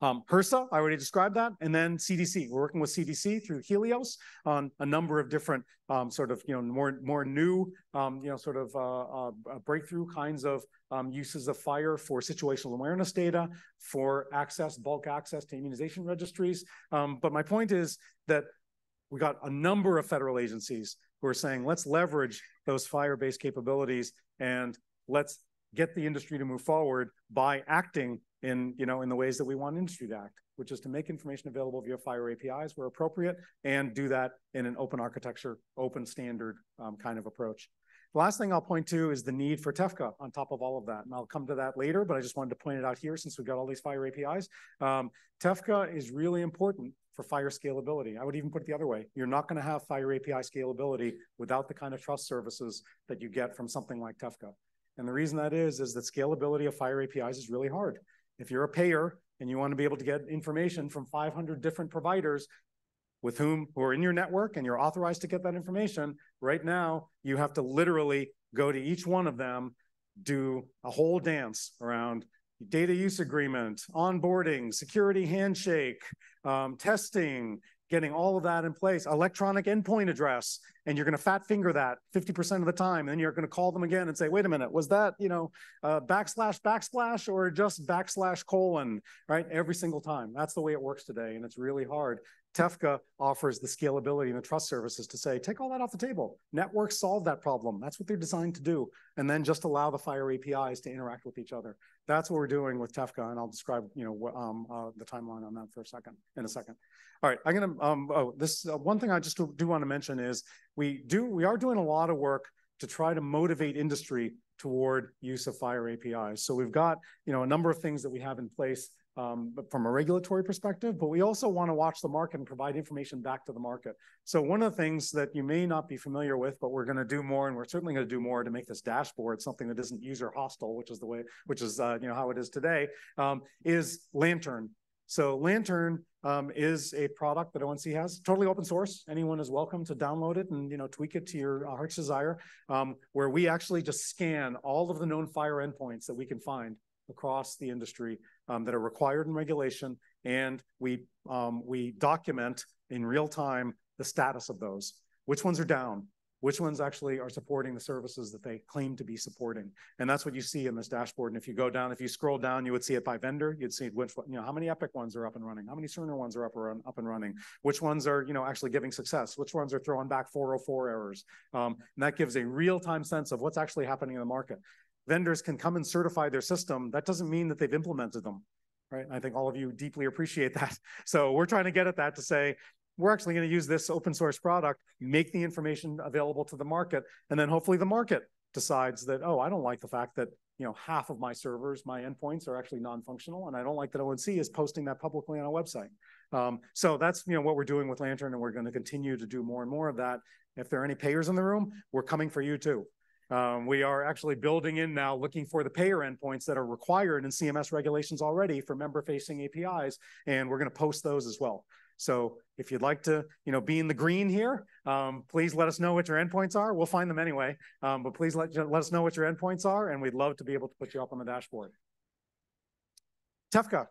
Um, HRSA, I already described that, and then CDC. We're working with CDC through Helios on a number of different um, sort of you know more more new um, you know sort of breakthrough kinds of uses of FHIR for situational awareness data, for access, bulk access to immunization registries. But my point is that we got a number of federal agencies who are saying, let's leverage those FHIR-based capabilities and let's get the industry to move forward by acting in, you know, in the ways that we want industry to act, which is to make information available via FHIR APIs where appropriate and do that in an open architecture, open standard um, kind of approach. The last thing I'll point to is the need for TEFCA on top of all of that. And I'll come to that later, but I just wanted to point it out here since we've got all these FHIR APIs. Um, TEFCA is really important for FHIR scalability. I would even put it the other way. You're not going to have FHIR API scalability without the kind of trust services that you get from something like TEFCA. And the reason that is, is that scalability of FHIR APIs is really hard. If you're a payer and you want to be able to get information from 500 different providers with whom who are in your network and you're authorized to get that information, right now you have to literally go to each one of them, do a whole dance around data use agreement, onboarding, security handshake, um, testing, getting all of that in place, electronic endpoint address, and you're going to fat finger that 50% of the time. And then you're going to call them again and say, wait a minute, was that, you know, uh, backslash, backslash, or just backslash colon, right? Every single time. That's the way it works today. And it's really hard. TEFCA offers the scalability and the trust services to say, take all that off the table. Networks solve that problem. That's what they're designed to do. And then just allow the FHIR APIs to interact with each other. That's what we're doing with TEFCA. And I'll describe, you know, um, uh, the timeline on that for a second, in a second. All right, I'm gonna, um, oh, this, uh, one thing I just do, do want to mention is we do, we are doing a lot of work to try to motivate industry toward use of FHIR APIs. So we've got, you know, a number of things that we have in place from a regulatory perspective, but we also want to watch the market and provide information back to the market. So one of the things that you may not be familiar with, but we're going to do more, and we're certainly going to do more to make this dashboard something that isn't user hostile, which is the way, which is uh, you know how it is today, um, is Lantern. So Lantern um, is a product that ONC has, totally open source. Anyone is welcome to download it and you know tweak it to your uh, heart's desire. Um, where we actually just scan all of the known FHIR endpoints that we can find across the industry um, that are required in regulation, and we um, we document in real time the status of those. Which ones are down? Which ones actually are supporting the services that they claim to be supporting? And that's what you see in this dashboard. And if you go down, if you scroll down, you would see it by vendor. You'd see which, you know, how many Epic ones are up and running, how many Cerner ones are up, or up and running, which ones are, you know, actually giving success, which ones are throwing back 404 errors. Um, and that gives a real-time sense of what's actually happening in the market. Vendors can come and certify their system. That doesn't mean that they've implemented them right? I think all of you deeply appreciate that. <laughs> So we're trying to get at that to say, we're actually going to use this open source product, make the information available to the market, and then hopefully the market decides that, oh, I don't like the fact that you know half of my servers, my endpoints are actually non-functional, and I don't like that ONC is posting that publicly on a website. Um, so that's you know what we're doing with Lantern, and we're going to continue to do more and more of that. If there are any payers in the room, we're coming for you too. Um, we are actually building in now, looking for the payer endpoints that are required in CMS regulations already for member-facing APIs, and we're going to post those as well. So if you'd like to, you know, be in the green here, um, please let us know what your endpoints are. We'll find them anyway, um, but please let, let us know what your endpoints are, and we'd love to be able to put you up on the dashboard. TEFCA,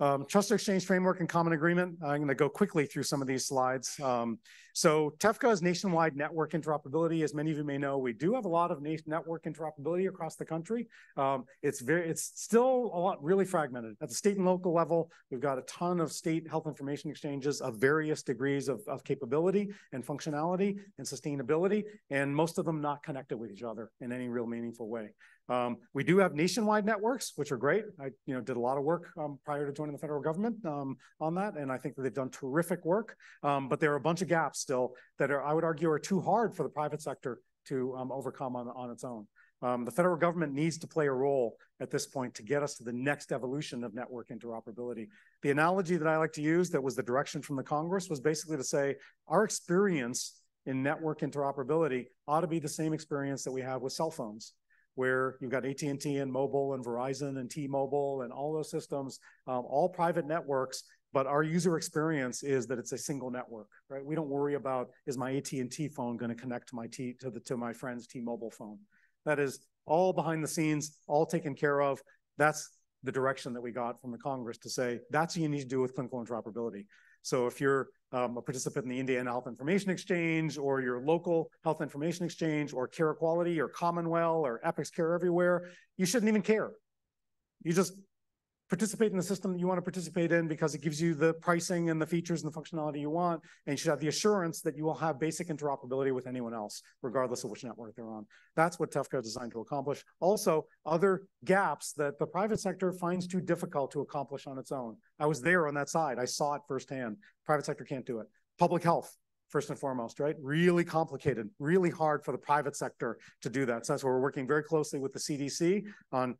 um, Trust Exchange Framework and Common Agreement. I'm going to go quickly through some of these slides. Um, so TEFCA is nationwide network interoperability. As many of you may know, we do have a lot of network interoperability across the country. Um, it's very, it's still a lot really fragmented. At the state and local level, we've got a ton of state health information exchanges of various degrees of, of capability and functionality and sustainability, and most of them not connected with each other in any real meaningful way. Um, we do have nationwide networks, which are great. I, you know, did a lot of work um, prior to joining the federal government um, on that, and I think that they've done terrific work. Um, but there are a bunch of gaps still that are, I would argue, are too hard for the private sector to um, overcome on, on its own. Um, the federal government needs to play a role at this point to get us to the next evolution of network interoperability. The analogy that I like to use that was the direction from the Congress was basically to say our experience in network interoperability ought to be the same experience that we have with cell phones where you've got AT&T and mobile and Verizon and T-Mobile and all those systems, um, all private networks, but our user experience is that it's a single network, right? We don't worry about is my AT&T phone going to connect to my T to the to my friend's T-Mobile phone. That is all behind the scenes, all taken care of. That's the direction that we got from the Congress to say that's what you need to do with clinical interoperability. So if you're um, a participant in the Indiana Health Information Exchange or your local health information exchange or Carequality or CommonWell or Epic's Care Everywhere, you shouldn't even care. You just participate in the system that you want to participate in because it gives you the pricing and the features and the functionality you want. And you should have the assurance that you will have basic interoperability with anyone else, regardless of which network they're on. That's what TEFCA is designed to accomplish. Also, other gaps that the private sector finds too difficult to accomplish on its own. I was there on that side. I saw it firsthand. Private sector can't do it. Public health, first and foremost, right? Really complicated, really hard for the private sector to do that. So that's why we're working very closely with the CDC on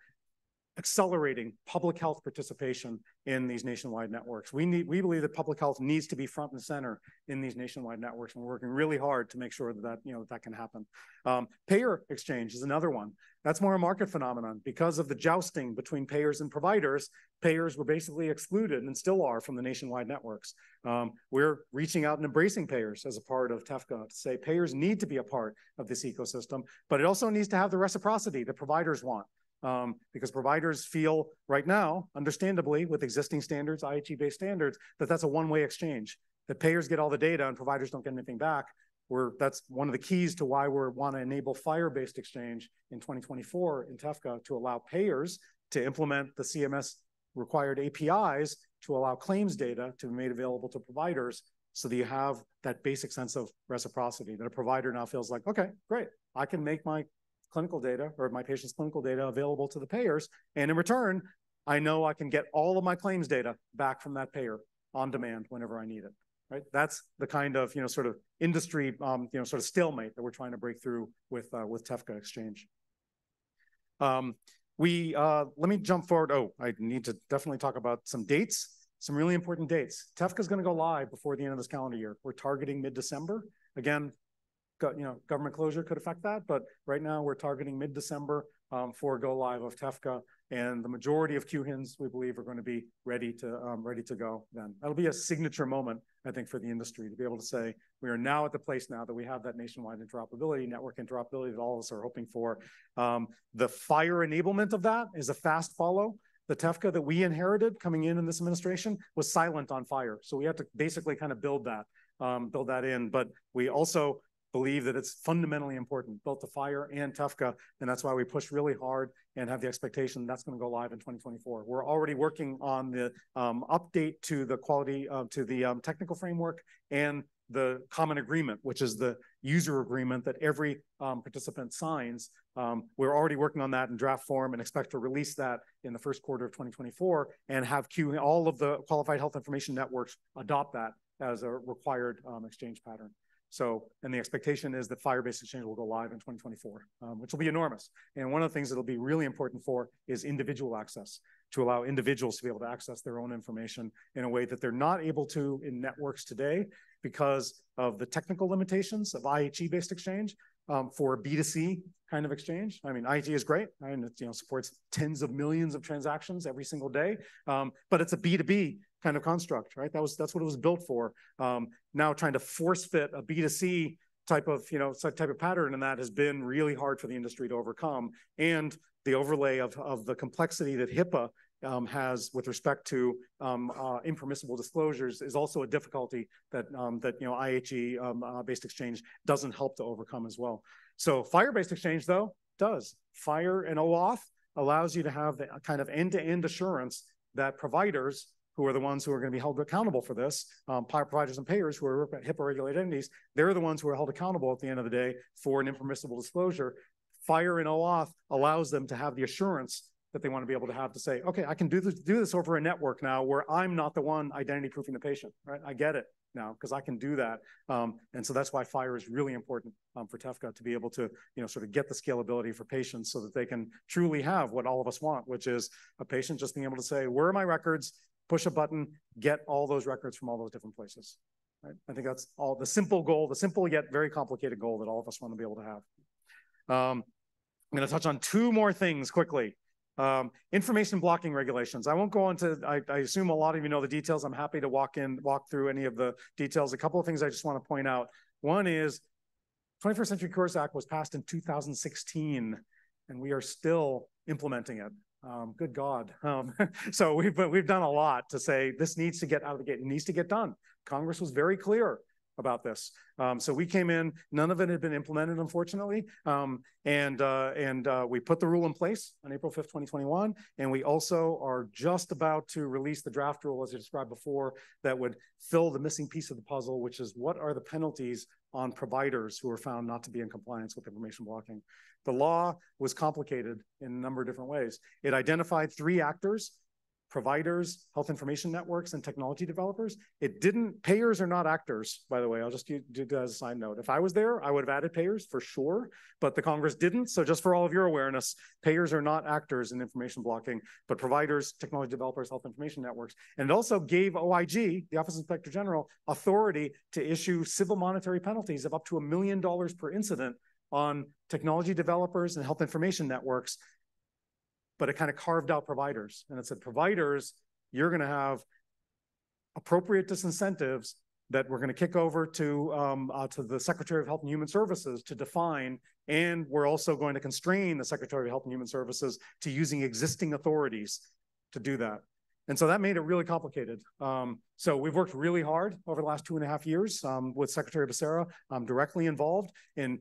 accelerating public health participation in these nationwide networks. We need, we believe that public health needs to be front and center in these nationwide networks, and we're working really hard to make sure that that, you know, that can happen. Um, payer exchange is another one. That's more a market phenomenon. Because of the jousting between payers and providers, payers were basically excluded and still are from the nationwide networks. Um, we're reaching out and embracing payers as a part of TEFCA to say payers need to be a part of this ecosystem, but it also needs to have the reciprocity that providers want um, because providers feel right now, understandably, with existing standards, IHE-based standards, that that's a one-way exchange, that payers get all the data and providers don't get anything back. We're, that's one of the keys to why we want to enable FHIR-based exchange in 2024 in TEFCA to allow payers to implement the CMS required APIs to allow claims data to be made available to providers. So that you have that basic sense of reciprocity that a provider now feels like, okay, great, I can make my clinical data or my patient's clinical data available to the payers. And in return, I know I can get all of my claims data back from that payer on demand whenever I need it. Right? That's the kind of you know sort of industry um, you know sort of stalemate that we're trying to break through with uh, with TEFCA Exchange. Um, we uh, let me jump forward. Oh, I need to definitely talk about some dates. Some really important dates. TEFCA is going to go live before the end of this calendar year. We're targeting mid-December. Again, you know, government closure could affect that, but right now we're targeting mid-December um, for go live of TEFCA, and the majority of QHINs we believe are going to be ready to um, ready to go. Then that'll be a signature moment, I think, for the industry to be able to say we are now at the place now that we have that nationwide interoperability, network interoperability that all of us are hoping for. Um, the FHIR enablement of that is a fast follow. the TEFCA that we inherited coming in in this administration was silent on FHIR. So we had to basically kind of build that, build that in. But we also believe that it's fundamentally important, both the FHIR and TEFCA, and that's why we push really hard and have the expectation that's going to go live in 2024. We're already working on the um, update to the quality to the um, technical framework and the common agreement, which is the user agreement that every um, participant signs. We're already working on that in draft form and expect to release that in the first quarter of 2024 and have all of the qualified health information networks adopt that as a required exchange pattern. So, and the expectation is that FHIR-based Exchange will go live in 2024, um, which will be enormous. And one of the things that'll be really important for is individual access to allow individuals to be able to access their own information in a way that they're not able to in networks today because of the technical limitations of IHE-based exchange um, for B2C kind of exchange. I mean, IHE is great, and it you know supports tens of millions of transactions every single day, um, but it's a B2B kind of construct, right? That was that's what it was built for. Um, now trying to force fit a B2C type of you know type of pattern and that has been really hard for the industry to overcome and the overlay of, of the complexity that HIPAA um, has with respect to um, uh, impermissible disclosures is also a difficulty that um, that you know IHE um, uh, based exchange doesn't help to overcome as well. So FHIR based exchange though does FHIR and OAuth allows you to have the kind of end to end assurance that providers who are the ones who are going to be held accountable for this, um, providers and payers who are HIPAA regulated entities, they're the ones who are held accountable at the end of the day for an impermissible disclosure. FHIR and OAuth allows them to have the assurance that they want to be able to have to say, okay, I can do this, do this over a network now where I'm not the one identity proofing the patient, right? I get it now because I can do that. Um, and so that's why FHIR is really important um, for TEFCA to be able to, you know, sort of get the scalability for patients so that they can truly have what all of us want, which is a patient just being able to say, where are my records? Push a button, get all those records from all those different places. Right? I think that's all the simple goal, the simple yet very complicated goal that all of us want to be able to have. Um, I'm going to touch on two more things quickly. Um, information blocking regulations. I won't go into, I, I, assume a lot of you know the details. I'm happy to walk in, walk through any of the details. A couple of things I just want to point out. One is 21st Century Cures Act was passed in 2016, and we are still implementing it. Um, good God. <laughs> Um, so we've, we've done a lot to say this needs to get out of the gate. It needs to get done. Congress was very clear about this. Um, so we came in, none of it had been implemented, unfortunately. Um, and uh, and uh, we put the rule in place on April 5th, 2021. And we also are just about to release the draft rule, as I described before, that would fill the missing piece of the puzzle, which is what are the penalties on providers who are found not to be in compliance with information blocking. The law was complicated in a number of different ways. It identified three actors providers, health information networks, and technology developers. It didn't, payers are not actors, by the way. I'll just do, that as a side note. If I was there, I would have added payers for sure, but the Congress didn't. So just for all of your awareness, payers are not actors in information blocking, but providers, technology developers, health information networks. And it also gave OIG, the Office of Inspector General, authority to issue civil monetary penalties of up to a million dollars per incident on technology developers and health information networks but it kind of carved out providers. And it said, providers, you're going to have appropriate disincentives that we're going to kick over to um, uh, to the Secretary of Health and Human Services to define, and we're also going to constrain the Secretary of Health and Human Services to using existing authorities to do that. And so that made it really complicated. Um, so we've worked really hard over the last two and a half years um, with Secretary Becerra um, directly involved in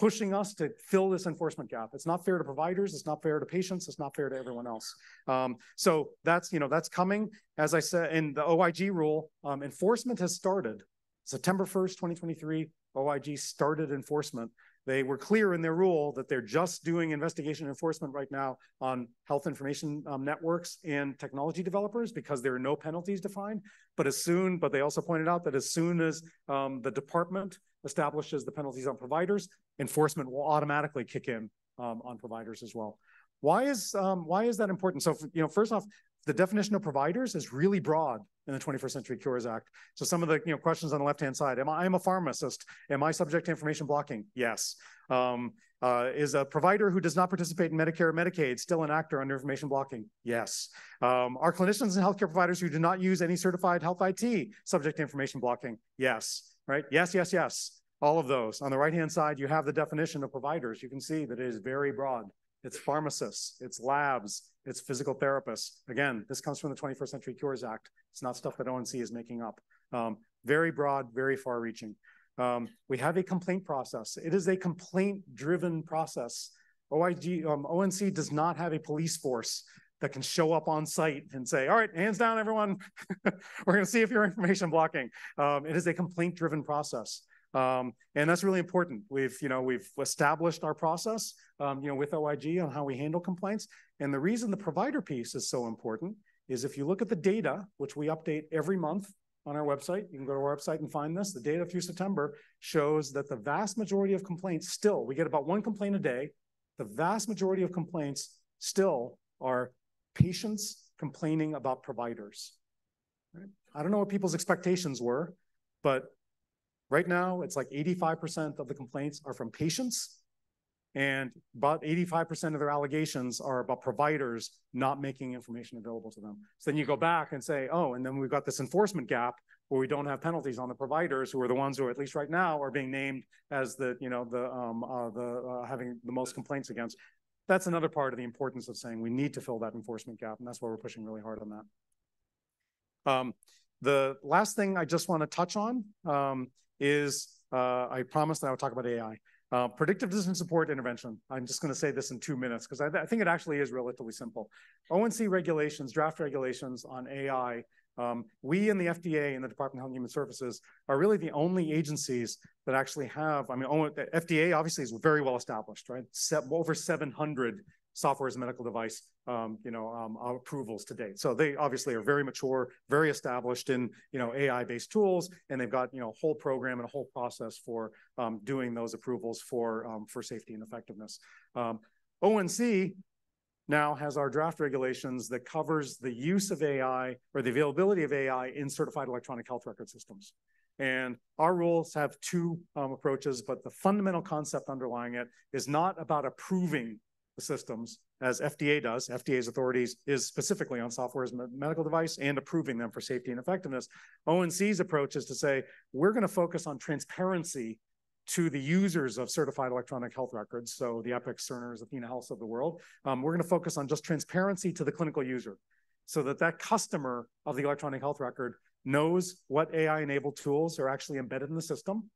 pushing us to fill this enforcement gap. It's not fair to providers. It's not fair to patients. It's not fair to everyone else. Um, so that's, you know, that's coming. As I said, in the OIG rule, um, enforcement has started. September 1st, 2023, OIG started enforcement. They were clear in their rule that they're just doing investigation enforcement right now on health information um, networks and technology developers because there are no penalties defined. But as soon, but they also pointed out that as soon as um, the department establishes the penalties on providers, enforcement will automatically kick in um, on providers as well. Why is um, why is that important? So you know, first off, the definition of providers is really broad in the 21st Century Cures Act. So some of the you know questions on the left hand side: Am I am a pharmacist? Am I subject to information blocking? Yes. Um, uh, is a provider who does not participate in Medicare or Medicaid still an actor under information blocking? Yes. Um, are clinicians and healthcare providers who do not use any certified health IT subject to information blocking? Yes. Right? Yes, yes, yes all of those. On the right-hand side, you have the definition of providers. You can see that it is very broad. it's pharmacists, it's labs, it's physical therapists. Again, this comes from the 21st Century Cures Act. It's not stuff that ONC is making up. Um, very broad, very far reaching. Um, we have a complaint process. It is a complaint driven process. OIG, um, ONC does not have a police force that can show up on site and say, all right, hands down, everyone. <laughs> We're going to see if you're information blocking. Um, it is a complaint driven process. Um, and that's really important. We've, you know, we've established our process, um, you know, with OIG on how we handle complaints. And the reason the provider piece is so important is if you look at the data, which we update every month on our website, you can go to our website and find this. The data through September shows that the vast majority of complaints still, we get about one complaint a day. The vast majority of complaints still are patients complaining about providers. Right? I don't know what people's expectations were, but right now it's like 85% of the complaints are from patients and about 85% of their allegations are about providers not making information available to them. So then you go back and say, oh, and then we've got this enforcement gap where we don't have penalties on the providers who are the ones who, at least right now, are being named as the, you know, the, um, uh, the uh, having the most complaints against that's another part of the importance of saying we need to fill that enforcement gap, and that's why we're pushing really hard on that. Um, the last thing I just want to touch on um, is uh, I promised that I would talk about AI. Uh, predictive decision support intervention. I'm just going to say this in two minutes because I, I, think it actually is relatively simple. ONC regulations, draft regulations on AI um, we in the FDA and the Department of Health and Human Services are really the only agencies that actually have, I mean, the FDA obviously is very well established, right? over 700 software as a medical device, um, you know, um, approvals to date. So they obviously are very mature, very established in, you know, AI-based tools, and they've got, you know, a whole program and a whole process for um, doing those approvals for um, for safety and effectiveness. Um, ONC now has our draft regulations that covers the use of AI or the availability of AI in certified electronic health record systems. And our rules have two um, approaches, but the fundamental concept underlying it is not about approving the systems as FDA does. FDA's authorities is specifically on software as a medical device and approving them for safety and effectiveness. ONC's approach is to say, we're going to focus on transparency to the users of certified electronic health records, so the Epic, Cerners, Athena Health of the world. Um, we're going to focus on just transparency to the clinical user so that that customer of the electronic health record knows what AI-enabled tools are actually embedded in the system.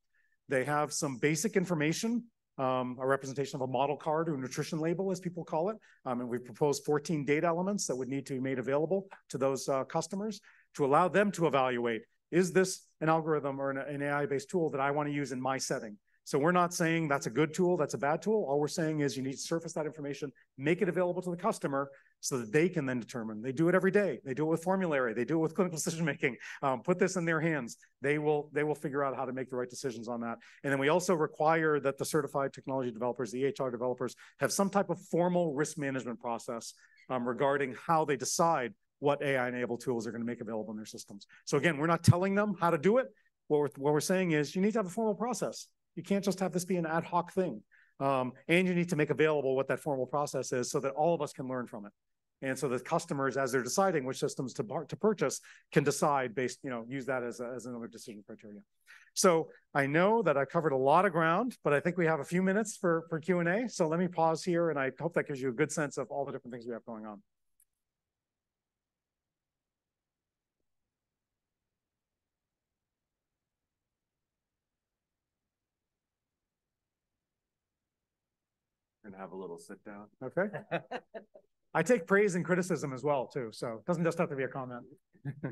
They have some basic information, um, a representation of a model card or nutrition label, as people call it. Um, and we've proposed 14 data elements that would need to be made available to those uh, customers to allow them to evaluate, is this an algorithm or an, an AI-based tool that I want to use in my setting? So we're not saying that's a good tool, that's a bad tool. All we're saying is you need to surface that information, make it available to the customer so that they can then determine. They do it every day. They do it with formulary. They do it with <laughs> clinical decision making. Um, put this in their hands. They will they will figure out how to make the right decisions on that. And then we also require that the certified technology developers, the EHR developers, have some type of formal risk management process um, regarding how they decide what AI-enabled tools are going to make available in their systems. So again, we're not telling them how to do it. What we're, what we're saying is you need to have a formal process. You can't just have this be an ad hoc thing. Um, and you need to make available what that formal process is so that all of us can learn from it. And so the customers, as they're deciding which systems to, to purchase, can decide based, you know, use that as, a, as another decision criteria. So I know that I covered a lot of ground, but I think we have a few minutes for, for Q&A. So let me pause here, and I hope that gives you a good sense of all the different things we have going on. and have a little sit down. Okay. <laughs> I take praise and criticism as well too, so it doesn't just have to be a comment. <laughs>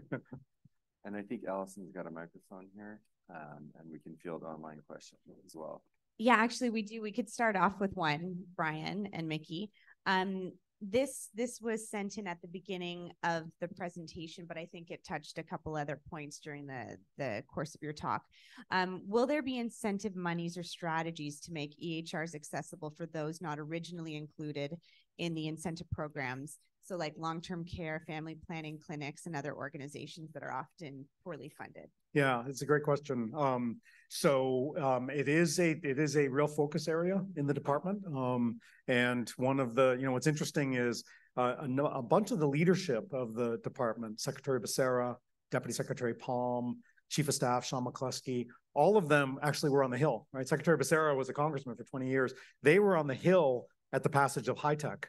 and I think Allison's got a microphone here, um, and we can field online questions as well. Yeah, actually, we do. We could start off with one, Brian and Micky. Um, this this was sent in at the beginning of the presentation, but I think it touched a couple other points during the the course of your talk. Um, will there be incentive monies or strategies to make EHRs accessible for those not originally included in the incentive programs? So, like long term care, family planning clinics, and other organizations that are often poorly funded. Yeah, it's a great question. Um, so um, it is a it is a real focus area in the department. Um, and one of the you know what's interesting is uh, a, a, bunch of the leadership of the department, Secretary Becerra, Deputy Secretary Palm, Chief of Staff Sean McCluskey, all of them actually were on the Hill. Right, Secretary Becerra was a congressman for 20 years. They were on the Hill at the passage of HITECH.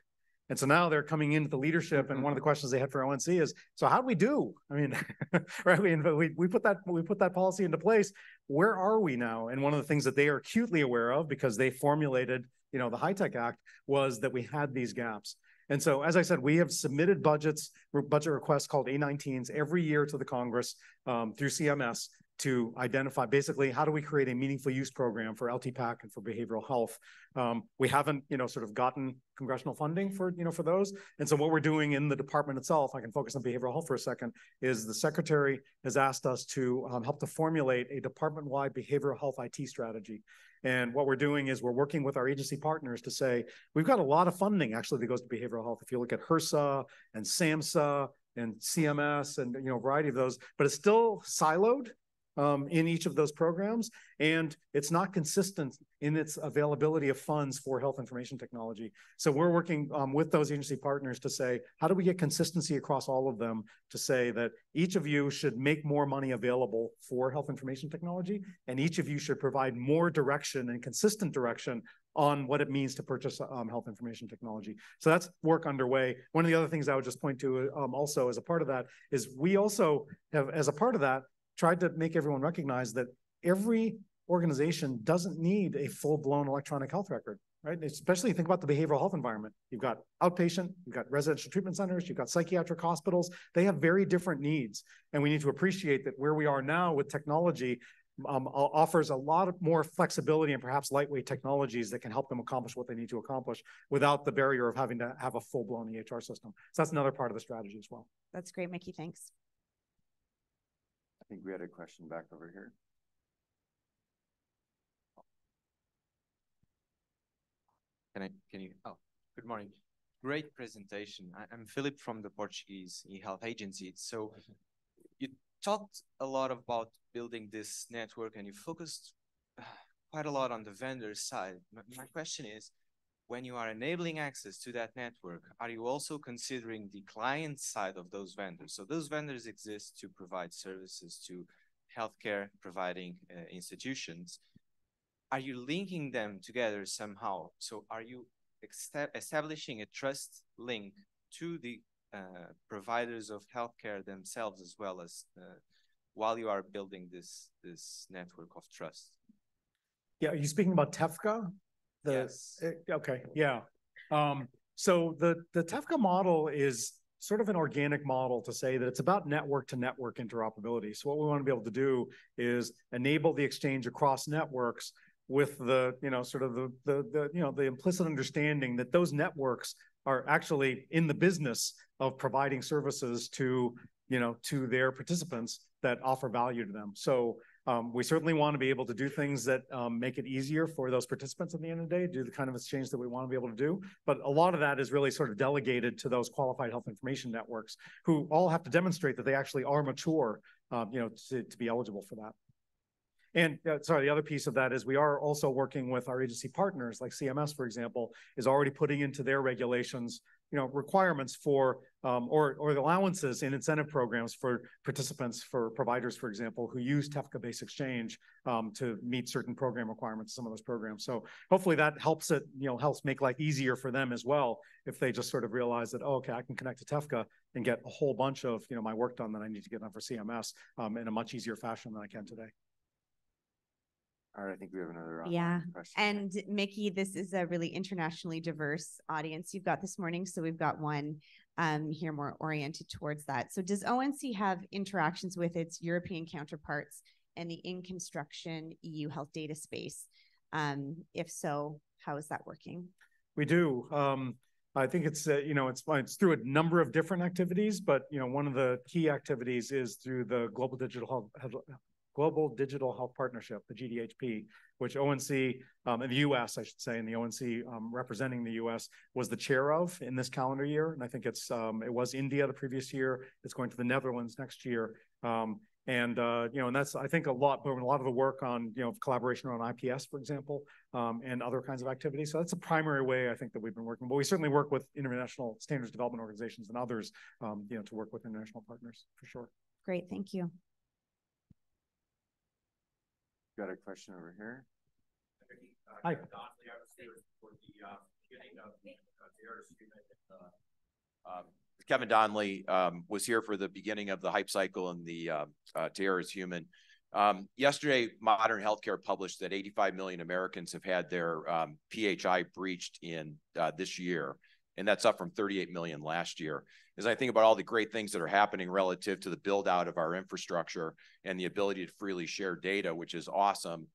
And so now they're coming into the leadership, and one of the questions they had for ONC is, so how do we do? I mean, <laughs> right? We, we we put that we put that policy into place. Where are we now? And one of the things that they are acutely aware of because they formulated, you know, the HITECH Act was that we had these gaps. And so, as I said, we have submitted budgets, budget requests called A19s every year to the Congress um, through CMS to identify basically how do we create a meaningful use program for LTPAC and for behavioral health. Um, we haven't, you know, sort of gotten congressional funding for, you know, for those. And so what we're doing in the department itself, I can focus on behavioral health for a second, is the secretary has asked us to um, help to formulate a department-wide behavioral health IT strategy. And what we're doing is we're working with our agency partners to say, we've got a lot of funding actually that goes to behavioral health. If you look at HRSA and SAMHSA and CMS and, you know, a variety of those, but it's still siloed um, in each of those programs, and it's not consistent in its availability of funds for health information technology. So we're working um, with those agency partners to say, how do we get consistency across all of them to say that each of you should make more money available for health information technology, and each of you should provide more direction and consistent direction on what it means to purchase um, health information technology. So that's work underway. One of the other things I would just point to um, also as a part of that is we also have, as a part of that, tried to make everyone recognize that every organization doesn't need a full-blown electronic health record, right? Especially think about the behavioral health environment. You've got outpatient, you've got residential treatment centers, you've got psychiatric hospitals. They have very different needs. And we need to appreciate that where we are now with technology um, offers a lot of more flexibility and perhaps lightweight technologies that can help them accomplish what they need to accomplish without the barrier of having to have a full-blown EHR system. So that's another part of the strategy as well. That's great, Micky. Thanks. I think we had a question back over here. Can I, can you, oh, good morning. Great presentation. I, am Philip from the Portuguese e-health agency. So you talked a lot about building this network and you focused uh, quite a lot on the vendor side. My, my question is, when you are enabling access to that network, are you also considering the client side of those vendors? So those vendors exist to provide services to healthcare providing uh, institutions. Are you linking them together somehow? So are you establishing a trust link to the uh, providers of healthcare themselves as well as uh, while you are building this this network of trust? Yeah, are you speaking about TEFCA? The, yes. Eh, okay. Yeah. Um, so the the TEFCA model is sort of an organic model to say that it's about network to network interoperability. So what we want to be able to do is enable the exchange across networks with the you know sort of the the, the you know the implicit understanding that those networks are actually in the business of providing services to you know to their participants that offer value to them. So um, we certainly want to be able to do things that um, make it easier for those participants at the end of the day, do the kind of exchange that we want to be able to do. But a lot of that is really sort of delegated to those qualified health information networks who all have to demonstrate that they actually are mature, um, you know, to, to be eligible for that. And uh, sorry, the other piece of that is we are also working with our agency partners, like CMS, for example, is already putting into their regulations you know, requirements for um, or or allowances in incentive programs for participants, for providers, for example, who use TEFCA-based exchange um, to meet certain program requirements. Some of those programs. So hopefully that helps it, you know, helps make life easier for them as well if they just sort of realize that, oh, okay, I can connect to TEFCA and get a whole bunch of you know my work done that I need to get done for CMS um, in a much easier fashion than I can today. All right, I think we have another yeah. Question. And Micky, this is a really internationally diverse audience you've got this morning. So we've got one um, here more oriented towards that. So does ONC have interactions with its European counterparts and the in construction EU health data space? Um, if so, how is that working? We do. Um, I think it's uh, you know it's it's through a number of different activities, but you know one of the key activities is through the Global Digital Health, Global Digital Health Partnership, the GDHP, which ONC um, in the US, I should say, in the ONC um, representing the US was the chair of in this calendar year. And I think it's um, it was India the previous year. It's going to the Netherlands next year. Um, and uh, you know, and that's I think a lot, but a lot of the work on you know collaboration around IPS, for example, um, and other kinds of activities. So that's a primary way I think that we've been working. But we certainly work with international standards development organizations and others, um, you know, to work with international partners for sure. Great, thank you. Got a question over here. Hi. Um, Kevin Donnelly um, was here for the beginning of the hype cycle and the uh, uh, To Err is Human. Um, yesterday, Modern Healthcare published that 85 million Americans have had their um, PHI breached in uh, this year, and that's up from 38 million last year. As I think about all the great things that are happening relative to the build out of our infrastructure and the ability to freely share data, which is awesome.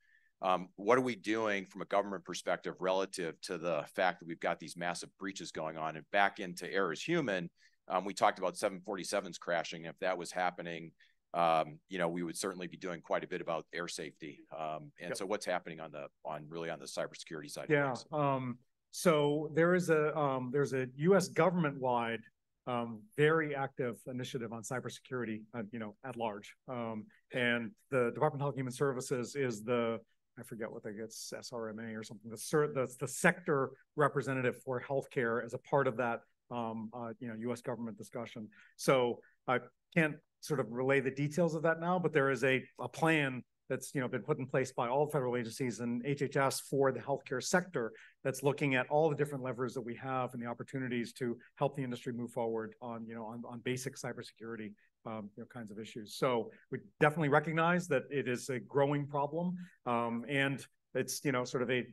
Um, what are we doing from a government perspective relative to the fact that we've got these massive breaches going on? And back into Error is Human, um, we talked about 747s crashing. If that was happening, um, you know, we would certainly be doing quite a bit about air safety. Um, and Yep. so what's happening on the, on really on the cybersecurity side? Yeah, um, so there is a, um, there's a US government-wide, um, very active initiative on cybersecurity, uh, you know, at large. Um, and the Department of Health and Human Services is the, I forget what they get, SRMA or something, the the, the sector representative for healthcare as a part of that, um, uh, you know, US government discussion. So I can't sort of relay the details of that now, but there is a, a plan that's, you know, been put in place by all federal agencies and HHS for the healthcare sector that's looking at all the different levers that we have and the opportunities to help the industry move forward on, you know, on, on basic cybersecurity, um, you know, kinds of issues. So we definitely recognize that it is a growing problem. Um, and it's, you know, sort of a,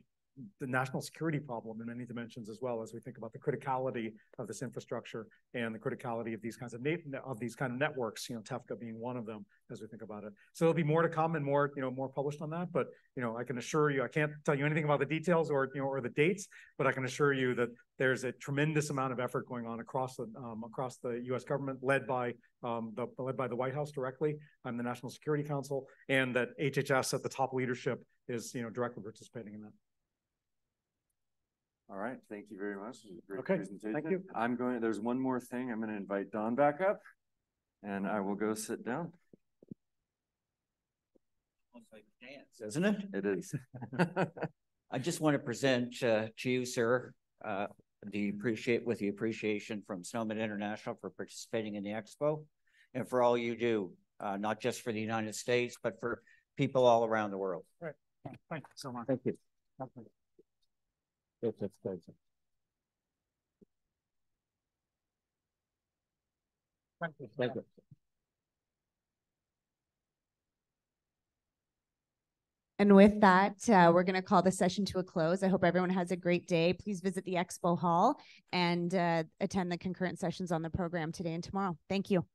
the national security problem in many dimensions as well as we think about the criticality of this infrastructure and the criticality of these kinds of of these kind of networks, you know, TEFCA being one of them as we think about it. So there'll be more to come and more, you know, more published on that. But, you know, I can assure you, I can't tell you anything about the details or, you know, or the dates, but I can assure you that there's a tremendous amount of effort going on across the, um, across the US government led by, um, the, led by the White House directly and the National Security Council and that HHS at the top leadership is, you know, directly participating in that. All right, thank you very much. It was great Okay, presentation. thank you. I'm going, there's one more thing. I'm going to invite Don back up and I will go sit down. Almost like dance, isn't it? It is. <laughs> I just want to present uh, to you, sir, uh, the appreciate with the appreciation from SNOMED International for participating in the expo and for all you do, uh, not just for the United States, but for people all around the world. Right. Thank you so much. Thank you. Yes, that's good. Thank you. And with that, uh, we're going to call the session to a close. I hope everyone has a great day. Please visit the expo hall and uh, attend the concurrent sessions on the program today and tomorrow. Thank you.